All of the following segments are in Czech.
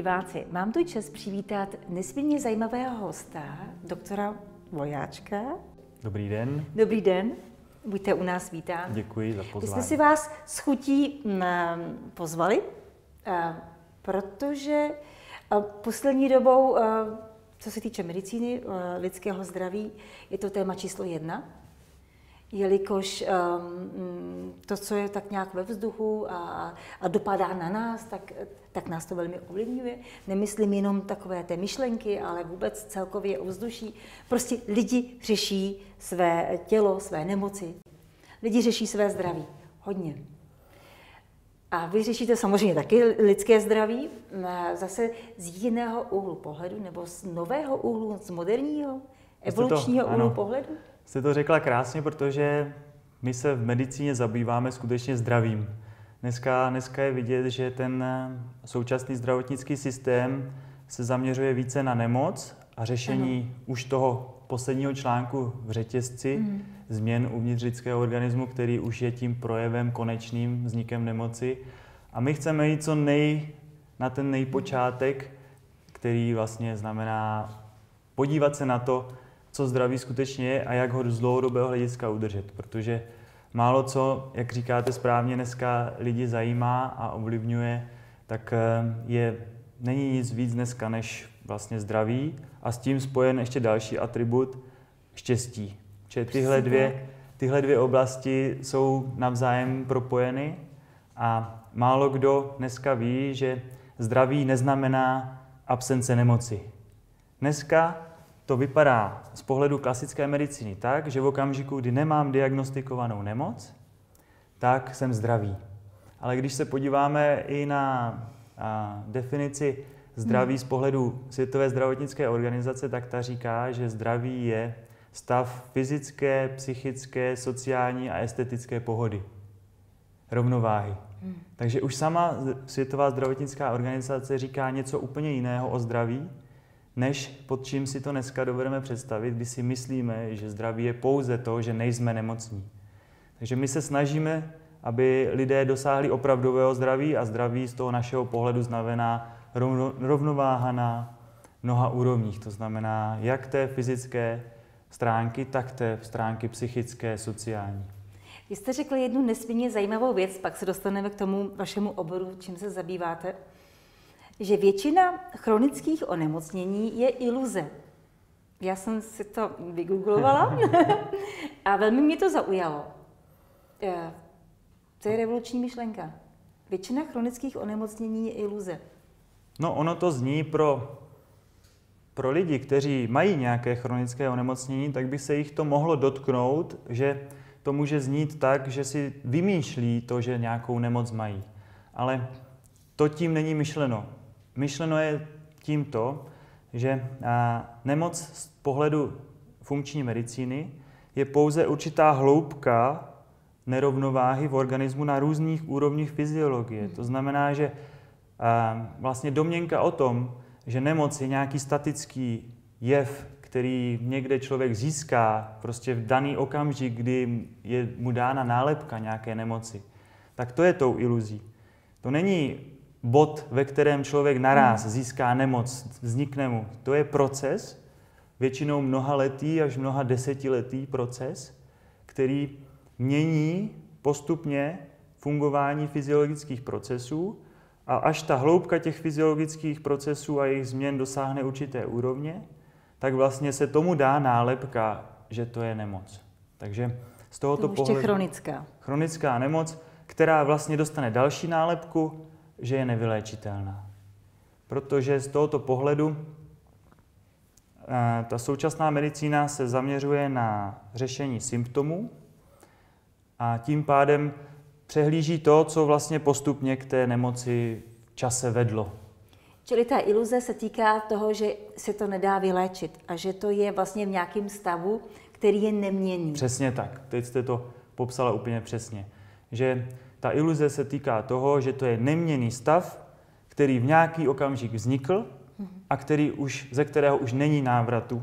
diváci, mám tu čest přivítat nesmírně zajímavého hosta, doktora Vojáčka. Dobrý den. Dobrý den, buďte u nás vítán. Děkuji za pozvání. My jsme si vás s chutí mm, pozvali, eh, protože eh, poslední dobou, eh, co se týče medicíny, lidského zdraví, je to téma číslo jedna jelikož um, to, co je tak nějak ve vzduchu a, a dopadá na nás, tak, tak nás to velmi ovlivňuje. Nemyslím jenom takové té myšlenky, ale vůbec celkově ovzduší. Prostě lidi řeší své tělo, své nemoci. Lidi řeší své zdraví. Hodně. A vy řešíte samozřejmě taky lidské zdraví, zase z jiného úhlu pohledu, nebo z nového úhlu, z moderního, evolučního to, úhlu ano. pohledu? Jste to řekla krásně, protože my se v medicíně zabýváme skutečně zdravím. Dneska, dneska je vidět, že ten současný zdravotnický systém se zaměřuje více na nemoc a řešení ano. už toho posledního článku v řetězci mm. změn uvnitř lidského organismu, který už je tím projevem konečným vznikem nemoci. A my chceme jít co nej, na ten nejpočátek, který vlastně znamená podívat se na to, co zdraví skutečně je a jak ho z dlouhodobého hlediska udržet, protože málo co, jak říkáte správně, dneska lidi zajímá a ovlivňuje, tak eh, je, není nic víc dneska než vlastně zdraví a s tím spojen ještě další atribut štěstí. Čili tyhle dvě, tyhle dvě oblasti jsou navzájem propojeny a málo kdo dneska ví, že zdraví neznamená absence nemoci. Dneska to vypadá z pohledu klasické medicíny tak, že v okamžiku, kdy nemám diagnostikovanou nemoc, tak jsem zdravý. Ale když se podíváme i na a, definici zdraví z pohledu Světové zdravotnické organizace, tak ta říká, že zdraví je stav fyzické, psychické, sociální a estetické pohody. Rovnováhy. Hmm. Takže už sama Světová zdravotnická organizace říká něco úplně jiného o zdraví, než pod čím si to dneska dovedeme představit, kdy si myslíme, že zdraví je pouze to, že nejsme nemocní. Takže my se snažíme, aby lidé dosáhli opravdového zdraví a zdraví z toho našeho pohledu znamená rovnováha na mnoha úrovních. To znamená jak té fyzické stránky, tak té stránky psychické, sociální. Vy jste řekl jednu nesmírně zajímavou věc, pak se dostaneme k tomu vašemu oboru, čím se zabýváte že většina chronických onemocnění je iluze. Já jsem si to vygooglovala a velmi mě to zaujalo. Eh, to je revoluční myšlenka. Většina chronických onemocnění je iluze. No ono to zní pro, pro lidi, kteří mají nějaké chronické onemocnění, tak by se jich to mohlo dotknout, že to může znít tak, že si vymýšlí to, že nějakou nemoc mají. Ale to tím není myšleno. Myšleno je tímto, že nemoc z pohledu funkční medicíny je pouze určitá hloubka nerovnováhy v organismu na různých úrovních fyziologie. To znamená, že vlastně domněnka o tom, že nemoc je nějaký statický jev, který někde člověk získá prostě v daný okamžik, kdy je mu dána nálepka nějaké nemoci, tak to je tou iluzí. To není bod, ve kterém člověk naraz hmm. získá nemoc, vznikne mu. To je proces, většinou mnohaletý až mnoha desetiletý proces, který mění postupně fungování fyziologických procesů a až ta hloubka těch fyziologických procesů a jejich změn dosáhne určité úrovně, tak vlastně se tomu dá nálepka, že to je nemoc. Takže z tohoto to pohledu... chronická. Chronická nemoc, která vlastně dostane další nálepku, že je nevyléčitelná. Protože z tohoto pohledu eh, ta současná medicína se zaměřuje na řešení symptomů a tím pádem přehlíží to, co vlastně postupně k té nemoci v čase vedlo. Čili ta iluze se týká toho, že se to nedá vyléčit a že to je vlastně v nějakém stavu, který je neměný. Přesně tak. Teď jste to popsala úplně přesně. Že ta iluze se týká toho, že to je neměný stav, který v nějaký okamžik vznikl a který už, ze kterého už není návratu.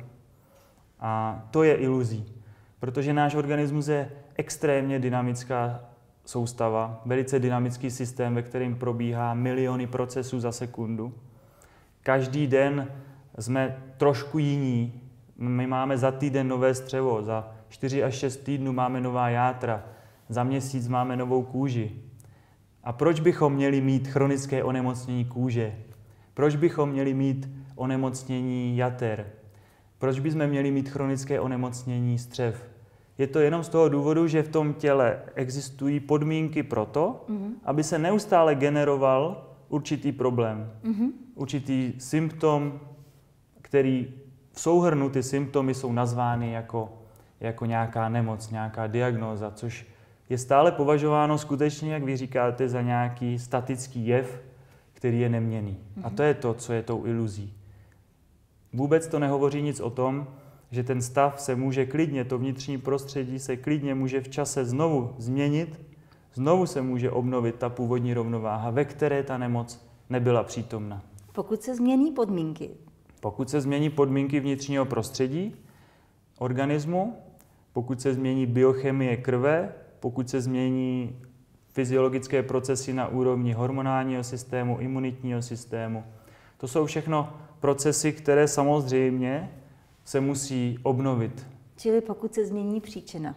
A to je iluzí, protože náš organismus je extrémně dynamická soustava, velice dynamický systém, ve kterém probíhá miliony procesů za sekundu. každý den jsme trošku jiní. My máme za týden nové střevo, za 4 až 6 týdnů máme nová játra, za měsíc máme novou kůži. A proč bychom měli mít chronické onemocnění kůže? Proč bychom měli mít onemocnění jater? Proč bychom měli mít chronické onemocnění střev? Je to jenom z toho důvodu, že v tom těle existují podmínky pro to, mm-hmm. aby se neustále generoval určitý problém, mm-hmm. určitý symptom, který v souhrnu ty symptomy jsou nazvány jako, jako nějaká nemoc, nějaká diagnóza, což je stále považováno skutečně, jak vy říkáte, za nějaký statický jev, který je neměný. A to je to, co je tou iluzí. Vůbec to nehovoří nic o tom, že ten stav se může klidně, to vnitřní prostředí se klidně může v čase znovu změnit, znovu se může obnovit ta původní rovnováha, ve které ta nemoc nebyla přítomna. Pokud se změní podmínky. Pokud se změní podmínky vnitřního prostředí, organismu, pokud se změní biochemie krve, pokud se změní fyziologické procesy na úrovni hormonálního systému, imunitního systému. To jsou všechno procesy, které samozřejmě se musí obnovit. Čili pokud se změní příčina,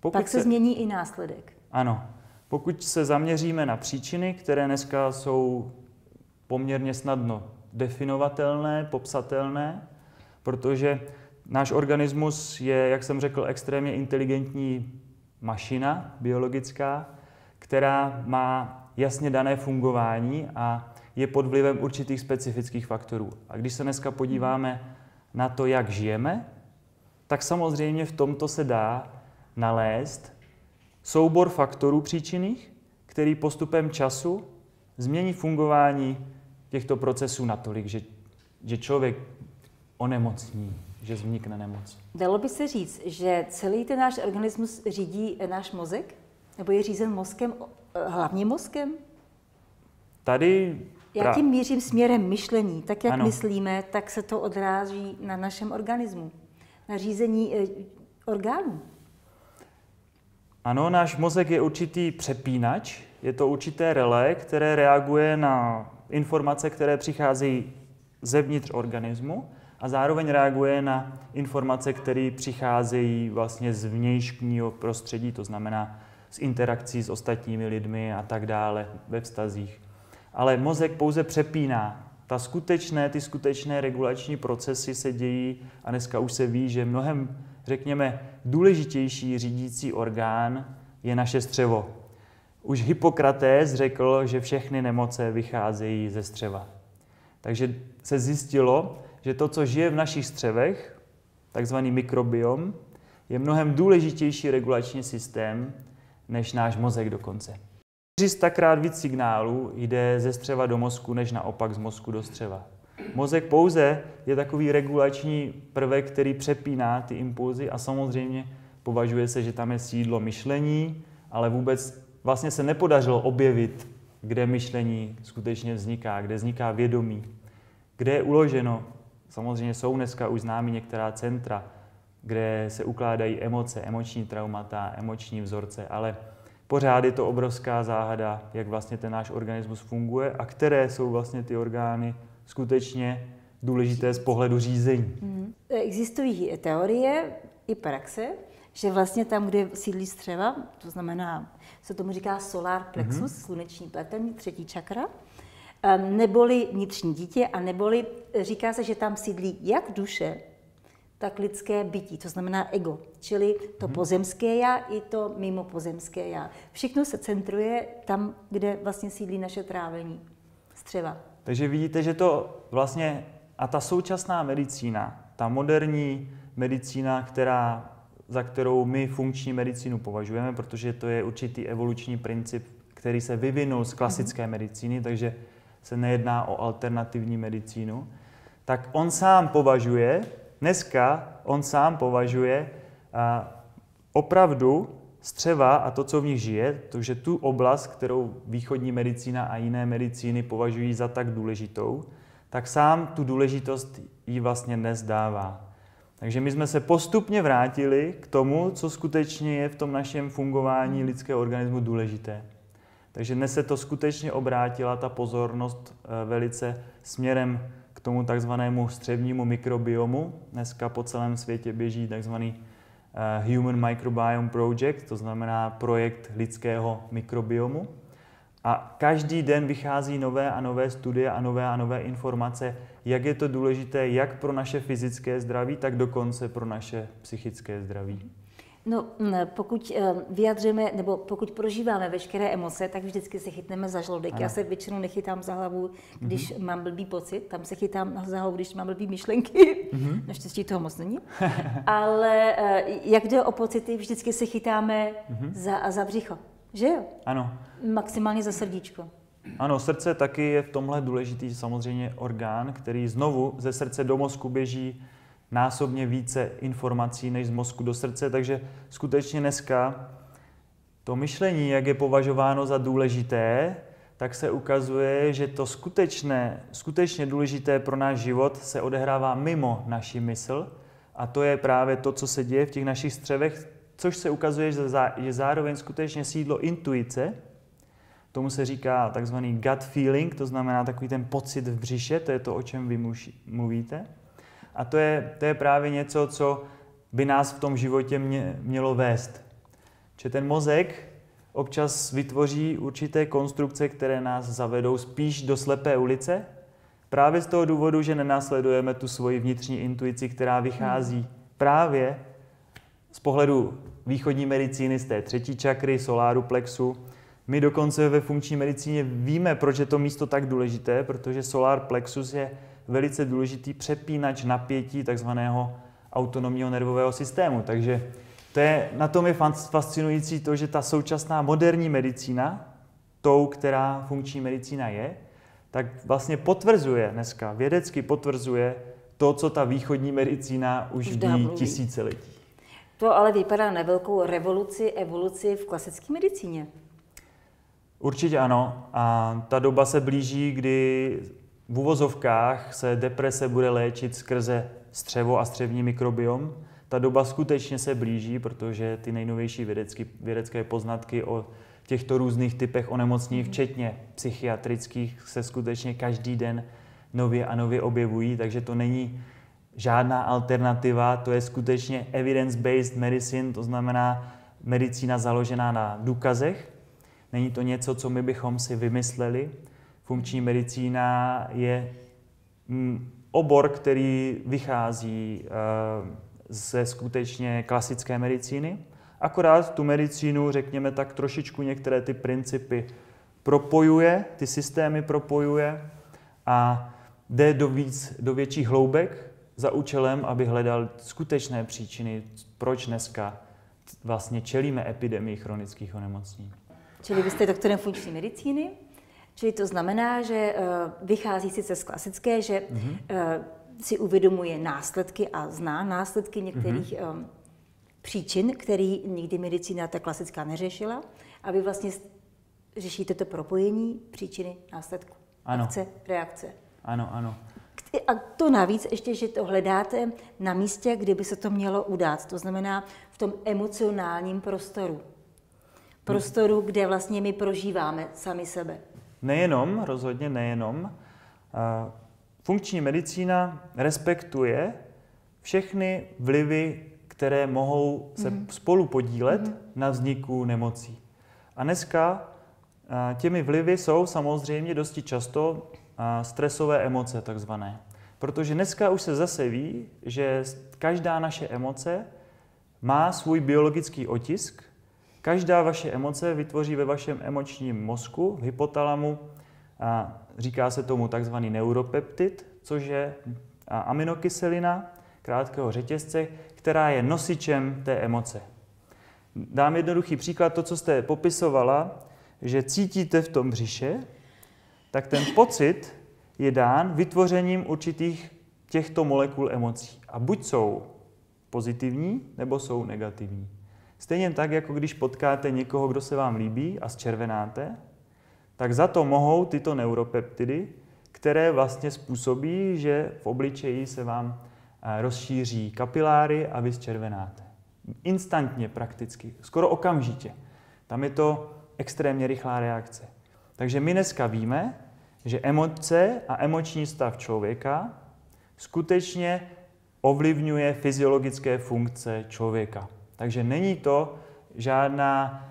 pokud pak se, se změní i následek. Ano. Pokud se zaměříme na příčiny, které dneska jsou poměrně snadno definovatelné, popsatelné, protože náš organismus je, jak jsem řekl, extrémně inteligentní mašina biologická, která má jasně dané fungování a je pod vlivem určitých specifických faktorů. A když se dneska podíváme na to, jak žijeme, tak samozřejmě v tomto se dá nalézt soubor faktorů příčinných, který postupem času změní fungování těchto procesů natolik, že, že člověk onemocní, že vznikne nemoc. Dalo by se říct, že celý ten náš organismus řídí náš mozek? Nebo je řízen mozkem, hlavním mozkem? Tady já tím mířím směrem myšlení. Tak, jak ano. myslíme, tak se to odráží na našem organismu. Na řízení e, orgánů. Ano, náš mozek je určitý přepínač, je to určité relé, které reaguje na informace, které přicházejí zevnitř organismu a zároveň reaguje na informace, které přicházejí vlastně z vnějšního prostředí, to znamená z interakcí s ostatními lidmi a tak dále ve vztazích ale mozek pouze přepíná. Ta skutečné, ty skutečné regulační procesy se dějí a dneska už se ví, že mnohem, řekněme, důležitější řídící orgán je naše střevo. Už Hippokrates řekl, že všechny nemoce vycházejí ze střeva. Takže se zjistilo, že to, co žije v našich střevech, takzvaný mikrobiom, je mnohem důležitější regulační systém než náš mozek dokonce. 300 krát víc signálů jde ze střeva do mozku, než naopak z mozku do střeva. Mozek pouze je takový regulační prvek, který přepíná ty impulzy a samozřejmě považuje se, že tam je sídlo myšlení, ale vůbec vlastně se nepodařilo objevit, kde myšlení skutečně vzniká, kde vzniká vědomí, kde je uloženo. Samozřejmě jsou dneska už známí některá centra, kde se ukládají emoce, emoční traumata, emoční vzorce, ale pořád je to obrovská záhada, jak vlastně ten náš organismus funguje a které jsou vlastně ty orgány skutečně důležité z pohledu řízení. Mm. Existují teorie i praxe, že vlastně tam, kde sídlí střeva, to znamená, se tomu říká solar plexus, mm-hmm. sluneční pleteň, třetí čakra, neboli vnitřní dítě a neboli říká se, že tam sídlí jak duše, tak lidské bytí, to znamená ego, čili to hmm. pozemské já i to mimo pozemské já. Všechno se centruje tam, kde vlastně sídlí naše trávení, střeva. Takže vidíte, že to vlastně, a ta současná medicína, ta moderní medicína, která, za kterou my funkční medicínu považujeme, protože to je určitý evoluční princip, který se vyvinul z klasické hmm. medicíny, takže se nejedná o alternativní medicínu, tak on sám považuje Dneska on sám považuje opravdu střeva a to, co v nich žije, že tu oblast, kterou východní medicína a jiné medicíny považují za tak důležitou, tak sám tu důležitost jí vlastně nezdává. Takže my jsme se postupně vrátili k tomu, co skutečně je v tom našem fungování lidského organismu důležité. Takže dnes se to skutečně obrátila ta pozornost eh, velice směrem k tomu takzvanému střevnímu mikrobiomu. Dneska po celém světě běží takzvaný eh, Human Microbiome Project, to znamená projekt lidského mikrobiomu. A každý den vychází nové a nové studie a nové a nové informace, jak je to důležité jak pro naše fyzické zdraví, tak dokonce pro naše psychické zdraví. No, pokud eh, vyjadřujeme, nebo pokud prožíváme veškeré emoce, tak vždycky se chytneme za žaludek. Ano. Já se většinou nechytám za hlavu, když mm-hmm. mám blbý pocit, tam se chytám za hlavu, když mám blbý myšlenky. Mm-hmm. Naštěstí toho moc není. Ale eh, jak jde o pocity, vždycky se chytáme mm-hmm. za, za břicho. Že jo? Ano. Maximálně za srdíčko. Ano, srdce taky je v tomhle důležitý samozřejmě orgán, který znovu ze srdce do mozku běží násobně více informací než z mozku do srdce, takže skutečně dneska to myšlení, jak je považováno za důležité, tak se ukazuje, že to skutečné, skutečně důležité pro náš život se odehrává mimo naši mysl a to je právě to, co se děje v těch našich střevech, což se ukazuje, že zároveň skutečně sídlo intuice, tomu se říká takzvaný gut feeling, to znamená takový ten pocit v břiše, to je to, o čem vy mluvíte. A to je, to je právě něco, co by nás v tom životě mě, mělo vést. Že ten mozek občas vytvoří určité konstrukce, které nás zavedou spíš do slepé ulice, právě z toho důvodu, že nenásledujeme tu svoji vnitřní intuici, která vychází právě z pohledu východní medicíny, z té třetí čakry, soláru plexu. My dokonce ve funkční medicíně víme, proč je to místo tak důležité, protože solar plexus je velice důležitý přepínač napětí takzvaného autonomního nervového systému. Takže to je, na tom je fascinující to, že ta současná moderní medicína, tou, která funkční medicína je, tak vlastně potvrzuje dneska, vědecky potvrzuje to, co ta východní medicína už, už ví tisíciletí. To ale vypadá na velkou revoluci, evoluci v klasické medicíně. Určitě ano. A ta doba se blíží, kdy v uvozovkách se deprese bude léčit skrze střevo a střevní mikrobiom. Ta doba skutečně se blíží, protože ty nejnovější vědecké, vědecké poznatky o těchto různých typech onemocnění, včetně psychiatrických, se skutečně každý den nově a nově objevují, takže to není žádná alternativa, to je skutečně evidence-based medicine, to znamená medicína založená na důkazech. Není to něco, co my bychom si vymysleli, funkční medicína je mm, obor, který vychází eh, ze skutečně klasické medicíny, akorát tu medicínu, řekněme tak, trošičku některé ty principy propojuje, ty systémy propojuje a jde do, víc, do větších hloubek za účelem, aby hledal skutečné příčiny, proč dneska vlastně čelíme epidemii chronických onemocnění. Čili vy jste doktorem funkční medicíny, Čili to znamená, že eh, vychází sice z klasické, že mm-hmm. si uvědomuje následky a zná následky některých mm-hmm. příčin, který nikdy medicína ta klasická neřešila, a vy vlastně řešíte to propojení příčiny následku. Ano. Akce, reakce. Ano, ano. A to navíc ještě, že to hledáte na místě, kde by se to mělo udát. To znamená v tom emocionálním prostoru. Prostoru, kde vlastně my prožíváme sami sebe. Nejenom, rozhodně nejenom. Funkční medicína respektuje všechny vlivy, které mohou se mm-hmm. spolu podílet mm-hmm. na vzniku nemocí. A dneska těmi vlivy jsou samozřejmě dosti často stresové emoce takzvané. Protože dneska už se zase ví, že každá naše emoce má svůj biologický otisk Každá vaše emoce vytvoří ve vašem emočním mozku, v hypotalamu, a říká se tomu takzvaný neuropeptid, což je aminokyselina krátkého řetězce, která je nosičem té emoce. Dám jednoduchý příklad, to, co jste popisovala, že cítíte v tom břiše, tak ten pocit je dán vytvořením určitých těchto molekul emocí. A buď jsou pozitivní, nebo jsou negativní. Stejně tak, jako když potkáte někoho, kdo se vám líbí a zčervenáte, tak za to mohou tyto neuropeptidy, které vlastně způsobí, že v obličeji se vám eh, rozšíří kapiláry a vy zčervenáte. Instantně prakticky, skoro okamžitě. Tam je to extrémně rychlá reakce. Takže my dneska víme, že emoce a emoční stav člověka skutečně ovlivňuje fyziologické funkce člověka. Takže není to žádná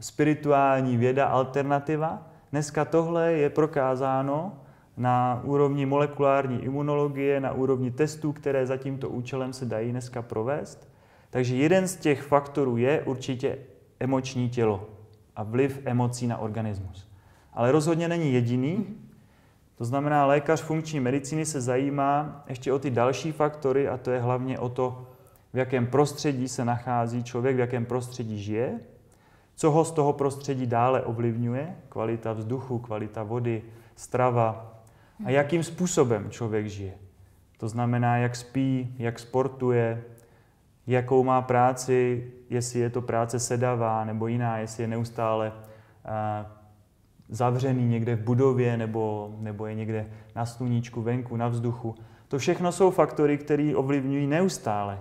spirituální věda alternativa. Dneska tohle je prokázáno na úrovni molekulární imunologie, na úrovni testů, které za tímto účelem se dají dneska provést. Takže jeden z těch faktorů je určitě emoční tělo a vliv emocí na organismus. Ale rozhodně není jediný. To znamená, lékař funkční medicíny se zajímá ještě o ty další faktory a to je hlavně o to, v jakém prostředí se nachází člověk, v jakém prostředí žije, co ho z toho prostředí dále ovlivňuje, kvalita vzduchu, kvalita vody, strava a jakým způsobem člověk žije. To znamená, jak spí, jak sportuje, jakou má práci, jestli je to práce sedavá nebo jiná, jestli je neustále zavřený někde v budově nebo, nebo je někde na sluníčku, venku, na vzduchu. To všechno jsou faktory, které ovlivňují neustále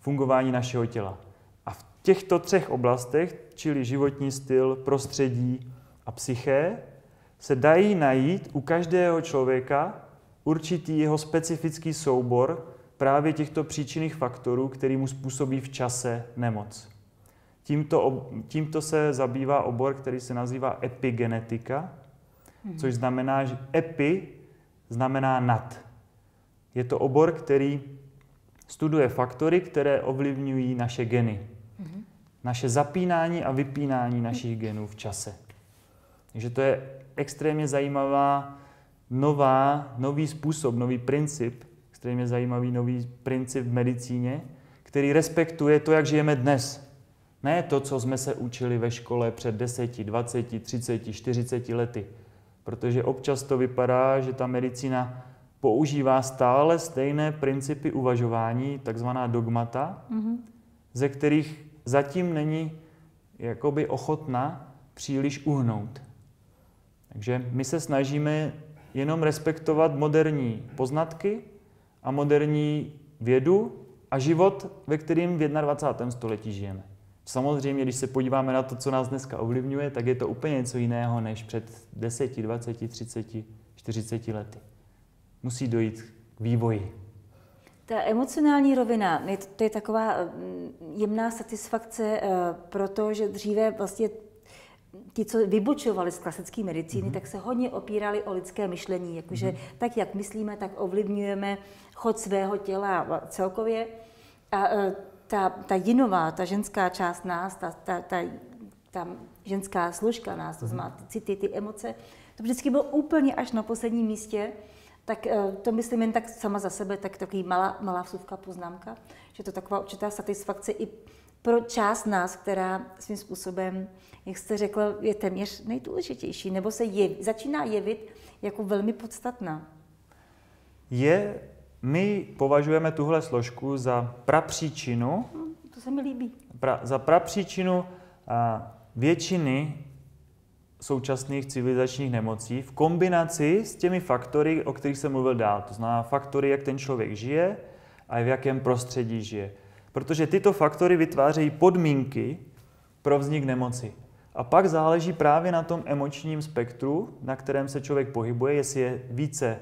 fungování našeho těla. A v těchto třech oblastech, čili životní styl, prostředí a psyché, se dají najít u každého člověka určitý jeho specifický soubor právě těchto příčinných faktorů, který mu způsobí v čase nemoc. Tímto, tímto se zabývá obor, který se nazývá epigenetika, hmm. což znamená, že epi znamená nad. Je to obor, který studuje faktory, které ovlivňují naše geny. Hmm. Naše zapínání a vypínání našich genů v čase. Takže to je extrémně zajímavá nová, nový způsob, nový princip, extrémně zajímavý nový princip v medicíně, který respektuje to, jak žijeme dnes. Ne to, co jsme se učili ve škole před 10, 20, 30, 40 lety. Protože občas to vypadá, že ta medicína používá stále stejné principy uvažování, takzvaná dogmata, mm-hmm. ze kterých zatím není jakoby ochotna příliš uhnout. Takže my se snažíme jenom respektovat moderní poznatky a moderní vědu a život, ve kterým v 21. století žijeme. Samozřejmě, když se podíváme na to, co nás dneska ovlivňuje, tak je to úplně něco jiného než před 10, 20, 30, 40 lety. Musí dojít k vývoji. Ta emocionální rovina, to je taková mm, jemná satisfakce, eh, protože dříve vlastně ti, co vybočovali z klasické medicíny, mm-hmm. tak se hodně opírali o lidské myšlení, jakože mm-hmm. tak, jak myslíme, tak ovlivňujeme chod svého těla celkově. A eh, ta, ta jinová, ta ženská část nás, ta, ta, ta, ta ženská složka nás, to znamená ty city, ty emoce, to vždycky bylo úplně až na posledním místě, tak eh, to myslím jen tak sama za sebe, tak takový malá, malá vsuvka, poznámka, že to taková určitá satisfakce i pro část nás, která svým způsobem, jak jste řekl, je téměř nejdůležitější, nebo se jev, začíná jevit jako velmi podstatná. Je my považujeme tuhle složku za prapříčinu. Hmm, to se mi líbí. Pra, za prapříčinu a, většiny současných civilizačních nemocí v kombinaci s těmi faktory, o kterých jsem mluvil dál. To znamená faktory, jak ten člověk žije a v jakém prostředí žije. Protože tyto faktory vytvářejí podmínky pro vznik nemoci. A pak záleží právě na tom emočním spektru, na kterém se člověk pohybuje, jestli je více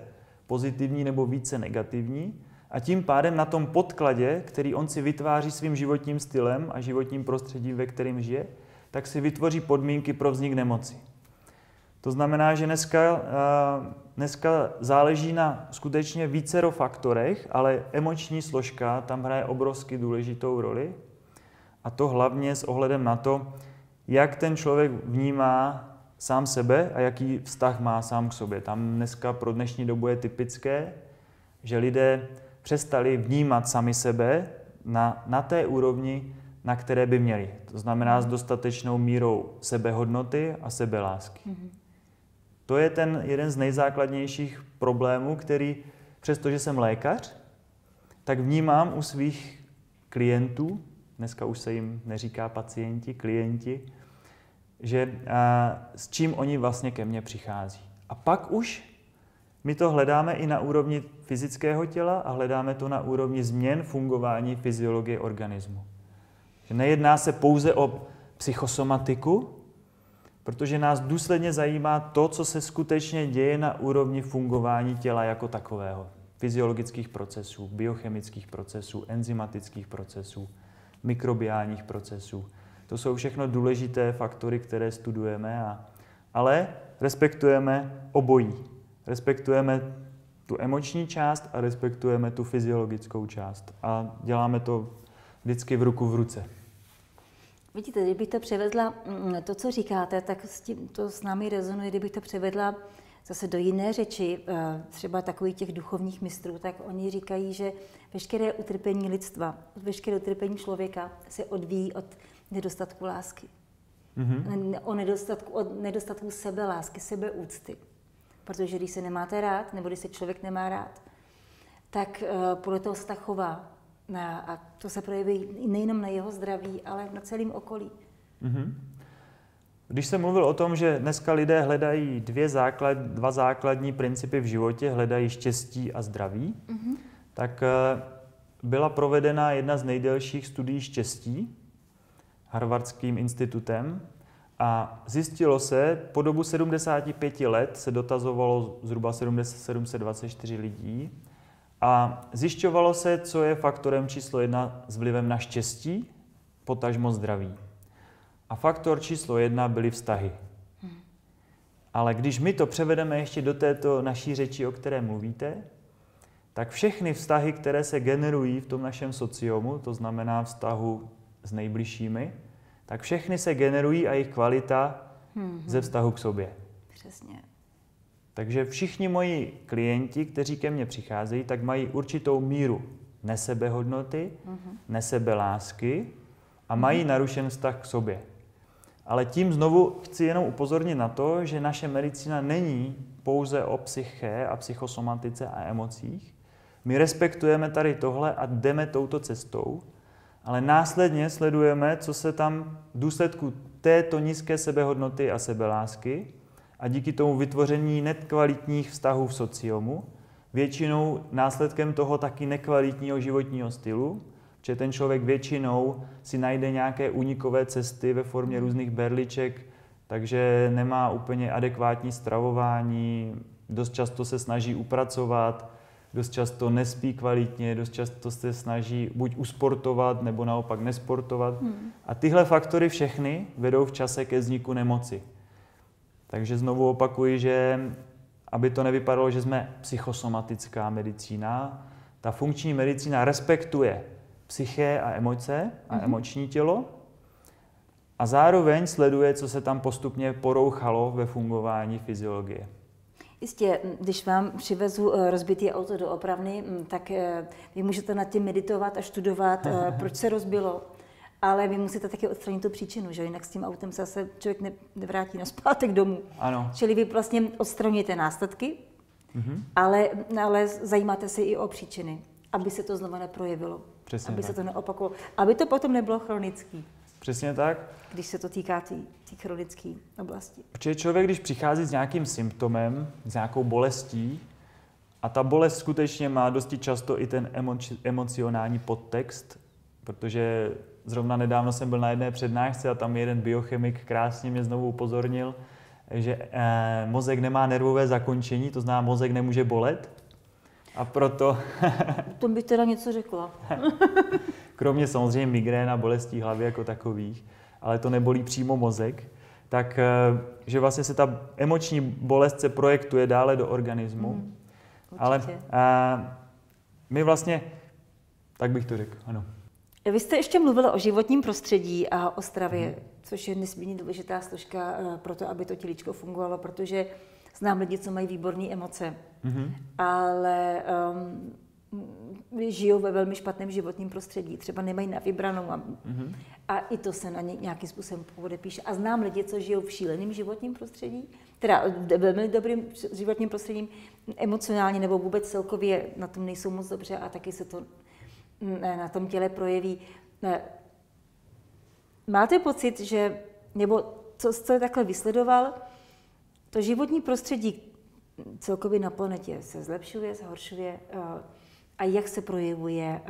pozitivní nebo více negativní. A tím pádem na tom podkladě, který on si vytváří svým životním stylem a životním prostředím, ve kterém žije, tak si vytvoří podmínky pro vznik nemoci. To znamená, že dneska, dneska záleží na skutečně vícero faktorech, ale emoční složka tam hraje obrovsky důležitou roli. A to hlavně s ohledem na to, jak ten člověk vnímá sám sebe a jaký vztah má sám k sobě. Tam dneska pro dnešní dobu je typické, že lidé přestali vnímat sami sebe na, na té úrovni, na které by měli. To znamená s dostatečnou mírou sebehodnoty a sebelásky. Mm-hmm. To je ten jeden z nejzákladnějších problémů, který, přestože jsem lékař, tak vnímám u svých klientů, dneska už se jim neříká pacienti, klienti, že a, s čím oni vlastně ke mně přichází. A pak už my to hledáme i na úrovni fyzického těla a hledáme to na úrovni změn fungování fyziologie organismu. Že nejedná se pouze o psychosomatiku, protože nás důsledně zajímá to, co se skutečně děje na úrovni fungování těla jako takového. Fyziologických procesů, biochemických procesů, enzymatických procesů, mikrobiálních procesů. To jsou všechno důležité faktory, které studujeme, a, ale respektujeme obojí. Respektujeme tu emoční část a respektujeme tu fyziologickou část. A děláme to vždycky v ruku v ruce. Vidíte, kdybych to převedla, mm, to, co říkáte, tak s tím, to s námi rezonuje, kdybych to převedla zase do jiné řeči, eh, třeba takových těch duchovních mistrů, tak oni říkají, že veškeré utrpení lidstva, veškeré utrpení člověka se odvíjí od nedostatku lásky. Mm-hmm. O nedostatku, od nedostatku sebelásky, sebeúcty. Protože když se nemáte rád, nebo když se člověk nemá rád, tak uh, podle toho se tak chová. A to se projeví nejenom na jeho zdraví, ale na celém okolí. Mm-hmm. Když jsem mluvil o tom, že dneska lidé hledají dvě základ, dva základní principy v životě, hledají štěstí a zdraví, mm-hmm. tak uh, byla provedena jedna z nejdelších studií štěstí Harvardským institutem a zjistilo se, po dobu 75 let se dotazovalo zhruba 724 lidí a zjišťovalo se, co je faktorem číslo jedna s vlivem na štěstí, potažmo zdraví. A faktor číslo jedna byly vztahy. Ale když my to převedeme ještě do této naší řeči, o které mluvíte, tak všechny vztahy, které se generují v tom našem sociomu, to znamená vztahu s nejbližšími, tak všechny se generují a jejich kvalita hmm. ze vztahu k sobě. Přesně. Takže všichni moji klienti, kteří ke mně přicházejí, tak mají určitou míru nesebehodnoty, mm-hmm. nesebelásky a mají mm-hmm. narušen vztah k sobě. Ale tím znovu chci jenom upozornit na to, že naše medicína není pouze o psyché a psychosomatice a emocích. My respektujeme tady tohle a jdeme touto cestou, ale následně sledujeme, co se tam v důsledku této nízké sebehodnoty a sebelásky a díky tomu vytvoření nekvalitních vztahů v sociomu, většinou následkem toho taky nekvalitního životního stylu, že ten člověk většinou si najde nějaké unikové cesty ve formě různých berliček, takže nemá úplně adekvátní stravování, dost často se snaží upracovat, dost často nespí kvalitně, dost často se snaží buď usportovat, nebo naopak nesportovat. Hmm. A tyhle faktory všechny vedou v čase ke vzniku nemoci. Takže znovu opakuji, že aby to nevypadalo, že jsme psychosomatická medicína, ta funkční medicína respektuje psyché a emoce a mm-hmm. emoční tělo a zároveň sleduje, co se tam postupně porouchalo ve fungování fyziologie. Jistě, když vám přivezu eh, rozbitý auto do opravny, mm, tak eh, vy můžete nad tím meditovat a studovat, eh, proč se rozbilo. Ale vy musíte taky odstranit tu příčinu, že jinak s tím autem se zase člověk ne, nevrátí na zpátek domů. Ano. Čili vy vlastně odstraňujete následky, mm-hmm. ale, ale zajímáte se i o příčiny, aby se to znovu neprojevilo. Přesně aby tak. se to neopakovalo. Aby to potom nebylo chronický. Přesně tak. Když se to týká té chronické oblasti. Protože člověk, když přichází s nějakým symptomem, s nějakou bolestí, a ta bolest skutečně má dosti často i ten emoci, emocionální podtext, protože zrovna nedávno jsem byl na jedné přednášce a tam jeden biochemik krásně mě znovu upozornil, že eh, mozek nemá nervové zakončení, to znamená, mozek nemůže bolet. A proto... to by teda něco řekla. kromě samozřejmě migrén a bolestí hlavy jako takových, ale to nebolí přímo mozek, tak eh, že vlastně se ta emoční bolest se projektuje dále do organismu. Mm, ale a, eh, my vlastně, tak bych to řekl, ano. Vy jste ještě mluvila o životním prostředí a o stravě, mm. což je nesmírně důležitá složka eh, pro to, aby to těličko fungovalo, protože znám lidi, co mají výborné emoce, mm-hmm. ale um, žijou ve velmi špatném životním prostředí, třeba nemají na vybranou a, mm-hmm. a i to se na ně nějakým způsobem podepíše. A znám lidi, co žijou v šíleném životním prostředí, teda velmi dobrým životním prostředím, emocionálně nebo vůbec celkově na tom nejsou moc dobře a taky se to na tom těle projeví. Máte pocit, že, nebo co jste takhle vysledoval, to životní prostředí celkově na planetě se zlepšuje, zhoršuje, a jak se projevuje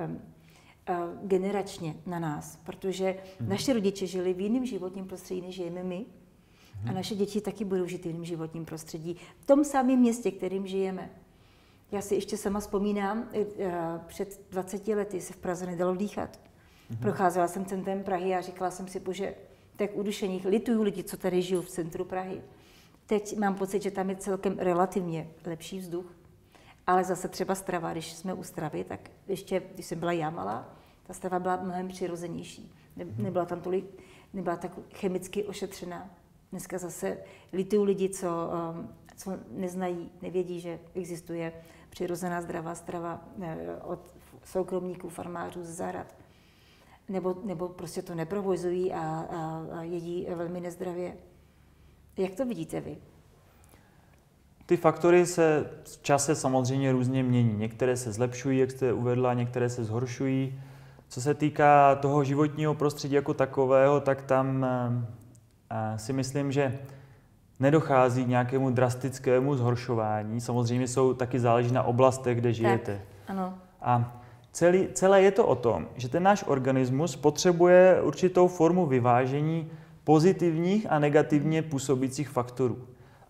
generačně na nás, protože hmm. naše rodiče žili v jiném životním prostředí, než žijeme my. A naše děti taky budou žít v jiném životním prostředí. V tom samém městě, kterým žijeme. Já si ještě sama vzpomínám, eh, před 20 lety se v Praze nedalo dýchat. Mm-hmm. Procházela jsem centrem Prahy a říkala jsem si, bože, tak udušených, lituju lidi, co tady žijou v centru Prahy. Teď mám pocit, že tam je celkem relativně lepší vzduch, ale zase třeba strava, když jsme u stravy, tak ještě, když jsem byla já malá, ta strava byla mnohem přirozenější. Ne, mhm. nebyla tam tolik, nebyla tak chemicky ošetřená. Dneska zase litují lidi, co, um, co neznají, nevědí, že existuje přirozená zdravá strava eh, od soukromníků, farmářů z zahrad. Nebo, nebo prostě to neprovozují a, a, a jedí velmi nezdravě. Jak to vidíte vy? Ty faktory se v čase samozřejmě různě mění. Některé se zlepšují, jak jste uvedla, některé se zhoršují. Co se týká toho životního prostředí jako takového, tak tam eh, eh, si myslím, že nedochází k nějakému drastickému zhoršování. Samozřejmě jsou taky záleží na oblastech, kde žijete. Tak, ano. A celý, celé je to o tom, že ten náš organismus potřebuje určitou formu vyvážení pozitivních a negativně působících faktorů.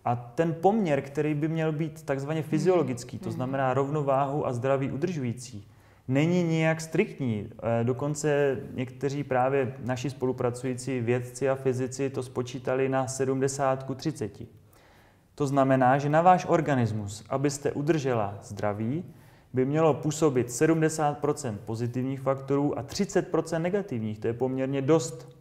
A ten poměr, který by měl být takzvaně fyziologický, to znamená rovnováhu a zdraví udržující, není nijak striktní. Eh, dokonce někteří právě naši spolupracující vědci a fyzici to spočítali na 70 ku 30. To znamená, že na váš organismus, abyste udržela zdraví, by mělo působit 70% pozitivních faktorů a 30% negativních. To je poměrně dost.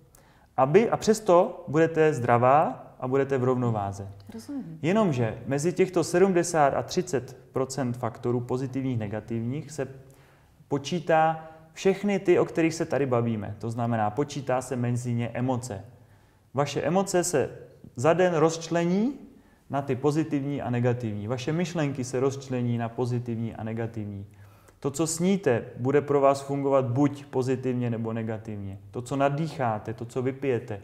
Aby, a přesto budete zdravá a budete v rovnováze. Rozumím. Jenomže mezi těchto 70 a 30% faktorů pozitivních, negativních se počítá všechny ty, o kterých se tady bavíme. To znamená, počítá se mezi ně emoce. Vaše emoce se za den rozčlení na ty pozitivní a negativní. Vaše myšlenky se rozčlení na pozitivní a negativní. To, co sníte, bude pro vás fungovat buď pozitivně nebo negativně. To, co nadýcháte, to, co vypijete.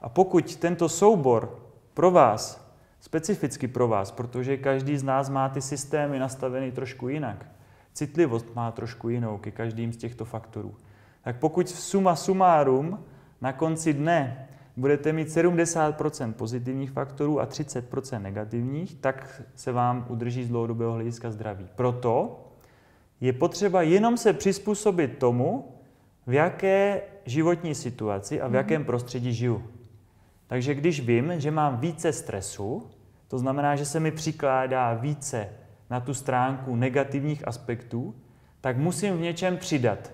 A pokud tento soubor pro vás, specificky pro vás, protože každý z nás má ty systémy nastavený trošku jinak, citlivost má trošku jinou ke každým z těchto faktorů, tak pokud v suma sumárum na konci dne budete mít 70% pozitivních faktorů a 30% negativních, tak se vám udrží z dlouhodobého hlediska zdraví. Proto je potřeba jenom se přizpůsobit tomu, v jaké životní situaci a v jakém mhm. prostředí žiju. Takže když vím, že mám více stresu, to znamená, že se mi přikládá více na tu stránku negativních aspektů, tak musím v něčem přidat.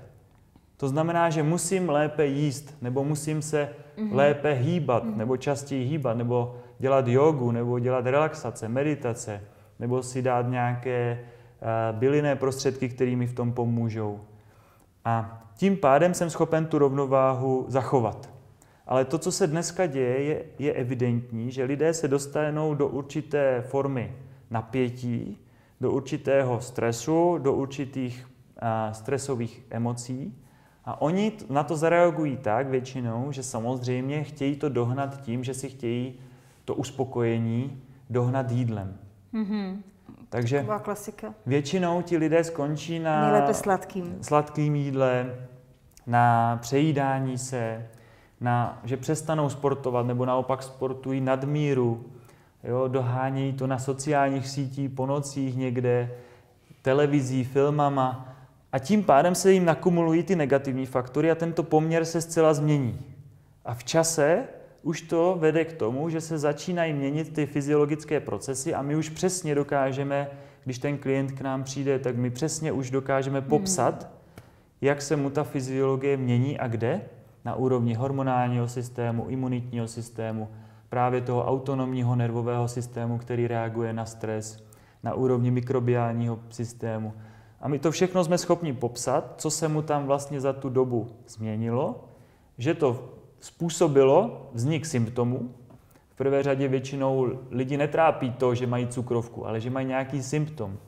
To znamená, že musím lépe jíst, nebo musím se mm-hmm. lépe hýbat, mm-hmm. nebo častěji hýbat, nebo dělat jogu, nebo dělat relaxace, meditace, nebo si dát nějaké uh, bylinné prostředky, které mi v tom pomůžou. A tím pádem jsem schopen tu rovnováhu zachovat. Ale to, co se dneska děje, je, je evidentní, že lidé se dostanou do určité formy napětí, do určitého stresu, do určitých a, stresových emocí. A oni na to zareagují tak většinou, že samozřejmě chtějí to dohnat tím, že si chtějí to uspokojení dohnat jídlem. Mm-hmm. Takže klasika. většinou ti lidé skončí na Nejlépe sladkým. sladkým jídle, na přejídání se, na, že přestanou sportovat nebo naopak sportují nadmíru, jo, dohánějí to na sociálních sítích, po nocích někde, televizí, filmama a tím pádem se jim nakumulují ty negativní faktory a tento poměr se zcela změní. A v čase už to vede k tomu, že se začínají měnit ty fyziologické procesy a my už přesně dokážeme, když ten klient k nám přijde, tak my přesně už dokážeme popsat, hmm. jak se mu ta fyziologie mění a kde, na úrovni hormonálního systému, imunitního systému, právě toho autonomního nervového systému, který reaguje na stres, na úrovni mikrobiálního systému. A my to všechno jsme schopni popsat, co se mu tam vlastně za tu dobu změnilo, že to způsobilo vznik symptomů. V prvé řadě většinou lidi netrápí to, že mají cukrovku, ale že mají nějaký symptom.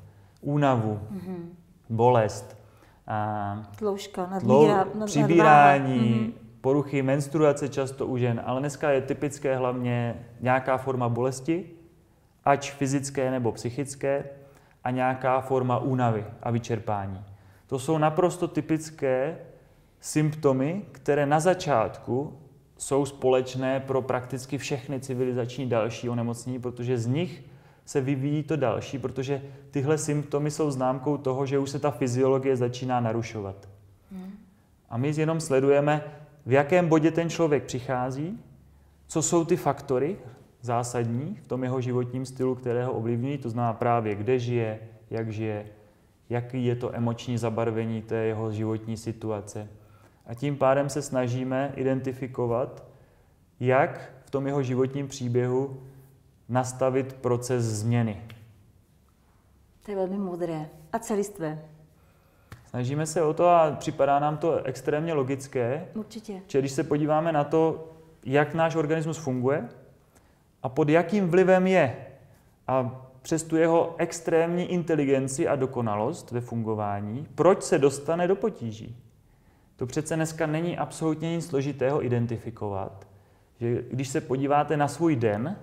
Únavu, mm-hmm. bolest, a Tlouška, nadmíra, tlou, přibírání, mm-hmm. Poruchy menstruace často u žen, ale dneska je typické hlavně nějaká forma bolesti, ať fyzické nebo psychické, a nějaká forma únavy a vyčerpání. To jsou naprosto typické symptomy, které na začátku jsou společné pro prakticky všechny civilizační další onemocnění, protože z nich se vyvíjí to další, protože tyhle symptomy jsou známkou toho, že už se ta fyziologie začíná narušovat. Hmm. A my jenom sledujeme, v jakém bodě ten člověk přichází, co jsou ty faktory zásadní v tom jeho životním stylu, které ho ovlivňují, to znamená právě kde žije, jak žije, jaký je to emoční zabarvení té jeho životní situace. A tím pádem se snažíme identifikovat, jak v tom jeho životním příběhu nastavit proces změny. To je velmi moudré a celistvé. Snažíme se o to a připadá nám to extrémně logické. Určitě. Že když se podíváme na to, jak náš organismus funguje a pod jakým vlivem je a přes tu jeho extrémní inteligenci a dokonalost ve fungování, proč se dostane do potíží. To přece dneska není absolutně nic složitého identifikovat. Že když se podíváte na svůj den,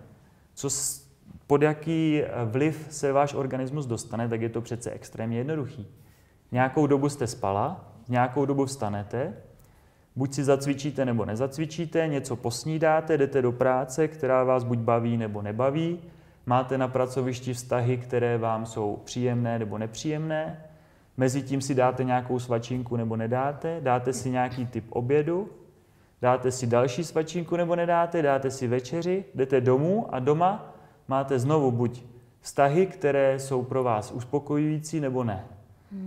co, pod jaký vliv se váš organismus dostane, tak je to přece extrémně jednoduchý. Nějakou dobu jste spala, nějakou dobu vstanete, buď si zacvičíte nebo nezacvičíte, něco posnídáte, jdete do práce, která vás buď baví nebo nebaví, máte na pracovišti vztahy, které vám jsou příjemné nebo nepříjemné, mezi tím si dáte nějakou svačinku nebo nedáte, dáte si nějaký typ obědu, dáte si další svačinku nebo nedáte, dáte si večeři, jdete domů a doma máte znovu buď vztahy, které jsou pro vás uspokojující nebo ne.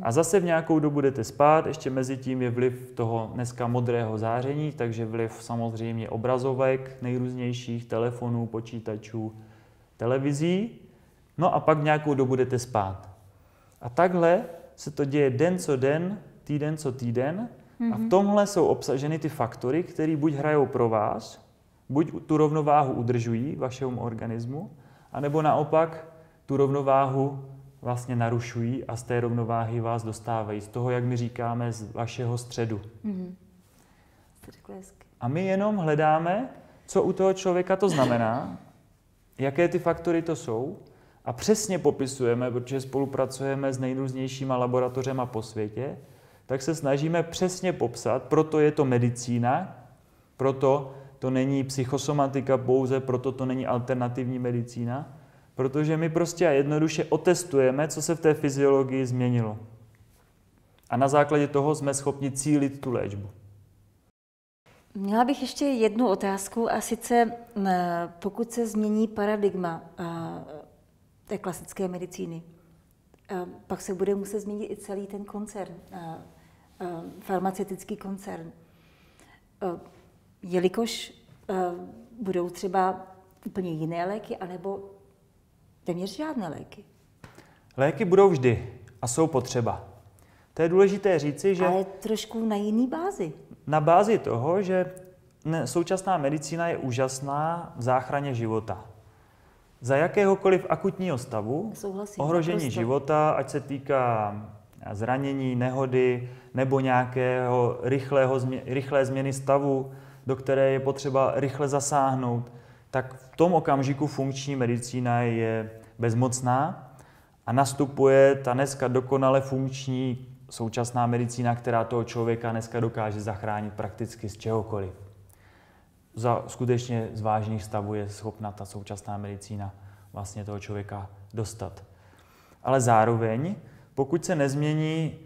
A zase v nějakou dobu jdete spát, ještě mezi tím je vliv toho dneska modrého záření, takže vliv samozřejmě obrazovek nejrůznějších, telefonů, počítačů, televizí. No a pak nějakou dobu jdete spát. A takhle se to děje den co den, týden co týden. A v mhm. tomhle jsou obsaženy ty faktory, které buď hrajou pro vás, buď tu rovnováhu udržují vašemu organismu, anebo naopak tu rovnováhu vlastně narušují a z té rovnováhy vás dostávají, z toho, jak my říkáme, z vašeho středu. Mm-hmm. A my jenom hledáme, co u toho člověka to znamená, jaké ty faktory to jsou a přesně popisujeme, protože spolupracujeme s nejrůznějšíma laboratořema po světě, tak se snažíme přesně popsat, proto je to medicína, proto to není psychosomatika pouze, proto to není alternativní medicína, protože my prostě a jednoduše otestujeme, co se v té fyziologii změnilo. A na základě toho jsme schopni cílit tu léčbu. Měla bych ještě jednu otázku a sice pokud se změní paradigma té klasické medicíny, pak se bude muset změnit i celý ten koncern, farmaceutický koncern. Jelikož budou třeba úplně jiné léky, anebo téměř žádné léky. Léky budou vždy a jsou potřeba. To je důležité říci, že... Ale trošku na jiný bázi. Na bázi toho, že současná medicína je úžasná v záchraně života. Za jakéhokoliv akutního stavu, Souhlasím, ohrožení naprosto. života, ať se týká zranění, nehody nebo nějakého rychlého, rychlé změny stavu, do které je potřeba rychle zasáhnout, tak v tom okamžiku funkční medicína je bezmocná a nastupuje ta dneska dokonale funkční současná medicína, která toho člověka dneska dokáže zachránit prakticky z čehokoliv. Za skutečně z vážných stavů je schopna ta současná medicína vlastně toho člověka dostat. Ale zároveň, pokud se nezmění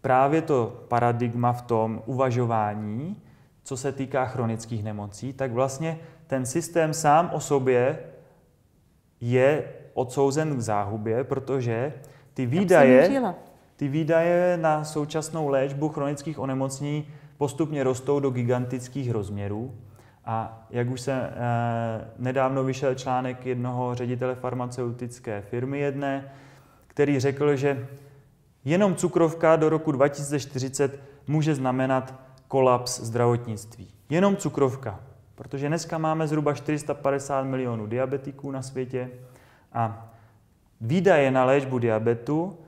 právě to paradigma v tom uvažování, co se týká chronických nemocí, tak vlastně ten systém sám o sobě je odsouzen k záhubě, protože ty výdaje, ty výdaje na současnou léčbu chronických onemocnění postupně rostou do gigantických rozměrů. A jak už se e, nedávno vyšel článek jednoho ředitele farmaceutické firmy jedné, který řekl, že jenom cukrovka do roku 2040 může znamenat kolaps zdravotnictví. Jenom cukrovka. Protože dneska máme zhruba 450 milionů diabetiků na světě a výdaje na léčbu diabetu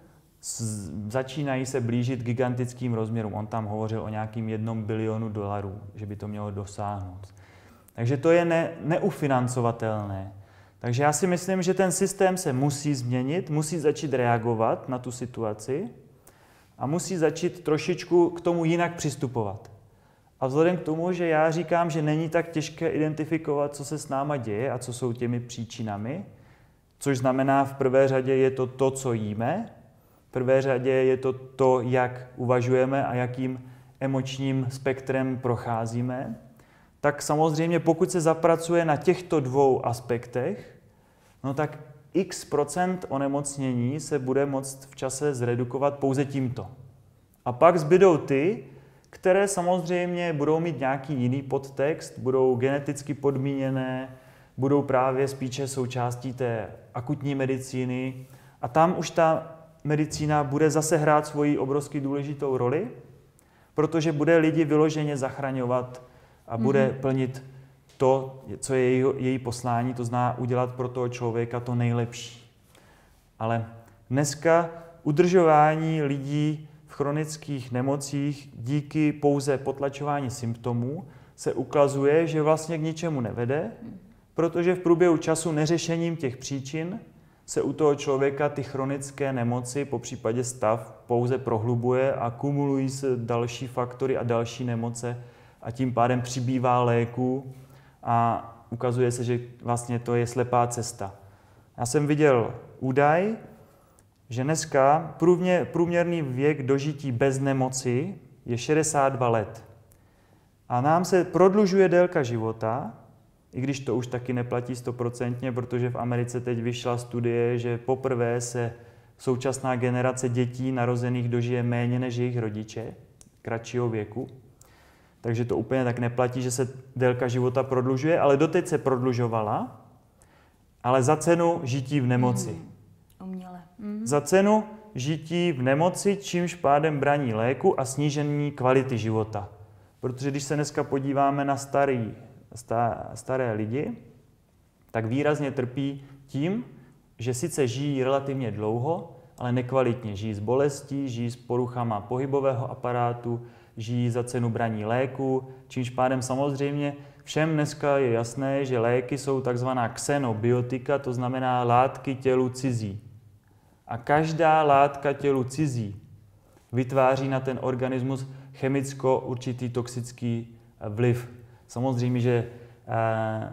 začínají se blížit gigantickým rozměrům. On tam hovořil o nějakým jednom bilionu dolarů, že by to mělo dosáhnout. Takže to je ne, neufinancovatelné. Takže já si myslím, že ten systém se musí změnit, musí začít reagovat na tu situaci a musí začít trošičku k tomu jinak přistupovat. A vzhledem k tomu, že já říkám, že není tak těžké identifikovat, co se s náma děje a co jsou těmi příčinami, což znamená v prvé řadě je to to, co jíme, v prvé řadě je to to, jak uvažujeme a jakým emočním spektrem procházíme, tak samozřejmě pokud se zapracuje na těchto dvou aspektech, no tak x procent onemocnění se bude moct v čase zredukovat pouze tímto. A pak zbydou ty, které samozřejmě budou mít nějaký jiný podtext, budou geneticky podmíněné, budou právě spíše součástí té akutní medicíny. A tam už ta medicína bude zase hrát svoji obrovsky důležitou roli, protože bude lidi vyloženě zachraňovat a bude mm-hmm. plnit to, co je její, její poslání, to zná udělat pro toho člověka to nejlepší. Ale dneska udržování lidí v chronických nemocích díky pouze potlačování symptomů se ukazuje, že vlastně k ničemu nevede, protože v průběhu času neřešením těch příčin se u toho člověka ty chronické nemoci, po případě stav, pouze prohlubuje a kumulují se další faktory a další nemoce a tím pádem přibývá léku a ukazuje se, že vlastně to je slepá cesta. Já jsem viděl údaj, že dneska průměrný věk dožití bez nemoci je 62 let. A nám se prodlužuje délka života, i když to už taky neplatí stoprocentně, protože v Americe teď vyšla studie, že poprvé se současná generace dětí narozených dožije méně než jejich rodiče, kratšího věku. Takže to úplně tak neplatí, že se délka života prodlužuje, ale doteď se prodlužovala, ale za cenu žití v nemoci. Mm, uměle. Mm. Za cenu žití v nemoci, čímž pádem braní léku a snížení kvality života. Protože když se dneska podíváme na starý, staré lidi, tak výrazně trpí tím, že sice žijí relativně dlouho, ale nekvalitně. Žijí s bolestí, žijí s poruchama pohybového aparátu, žijí za cenu braní léku, čímž pádem samozřejmě všem dneska je jasné, že léky jsou takzvaná xenobiotika, to znamená látky tělu cizí. A každá látka tělu cizí vytváří na ten organismus chemicko určitý toxický vliv. Samozřejmě, že eh,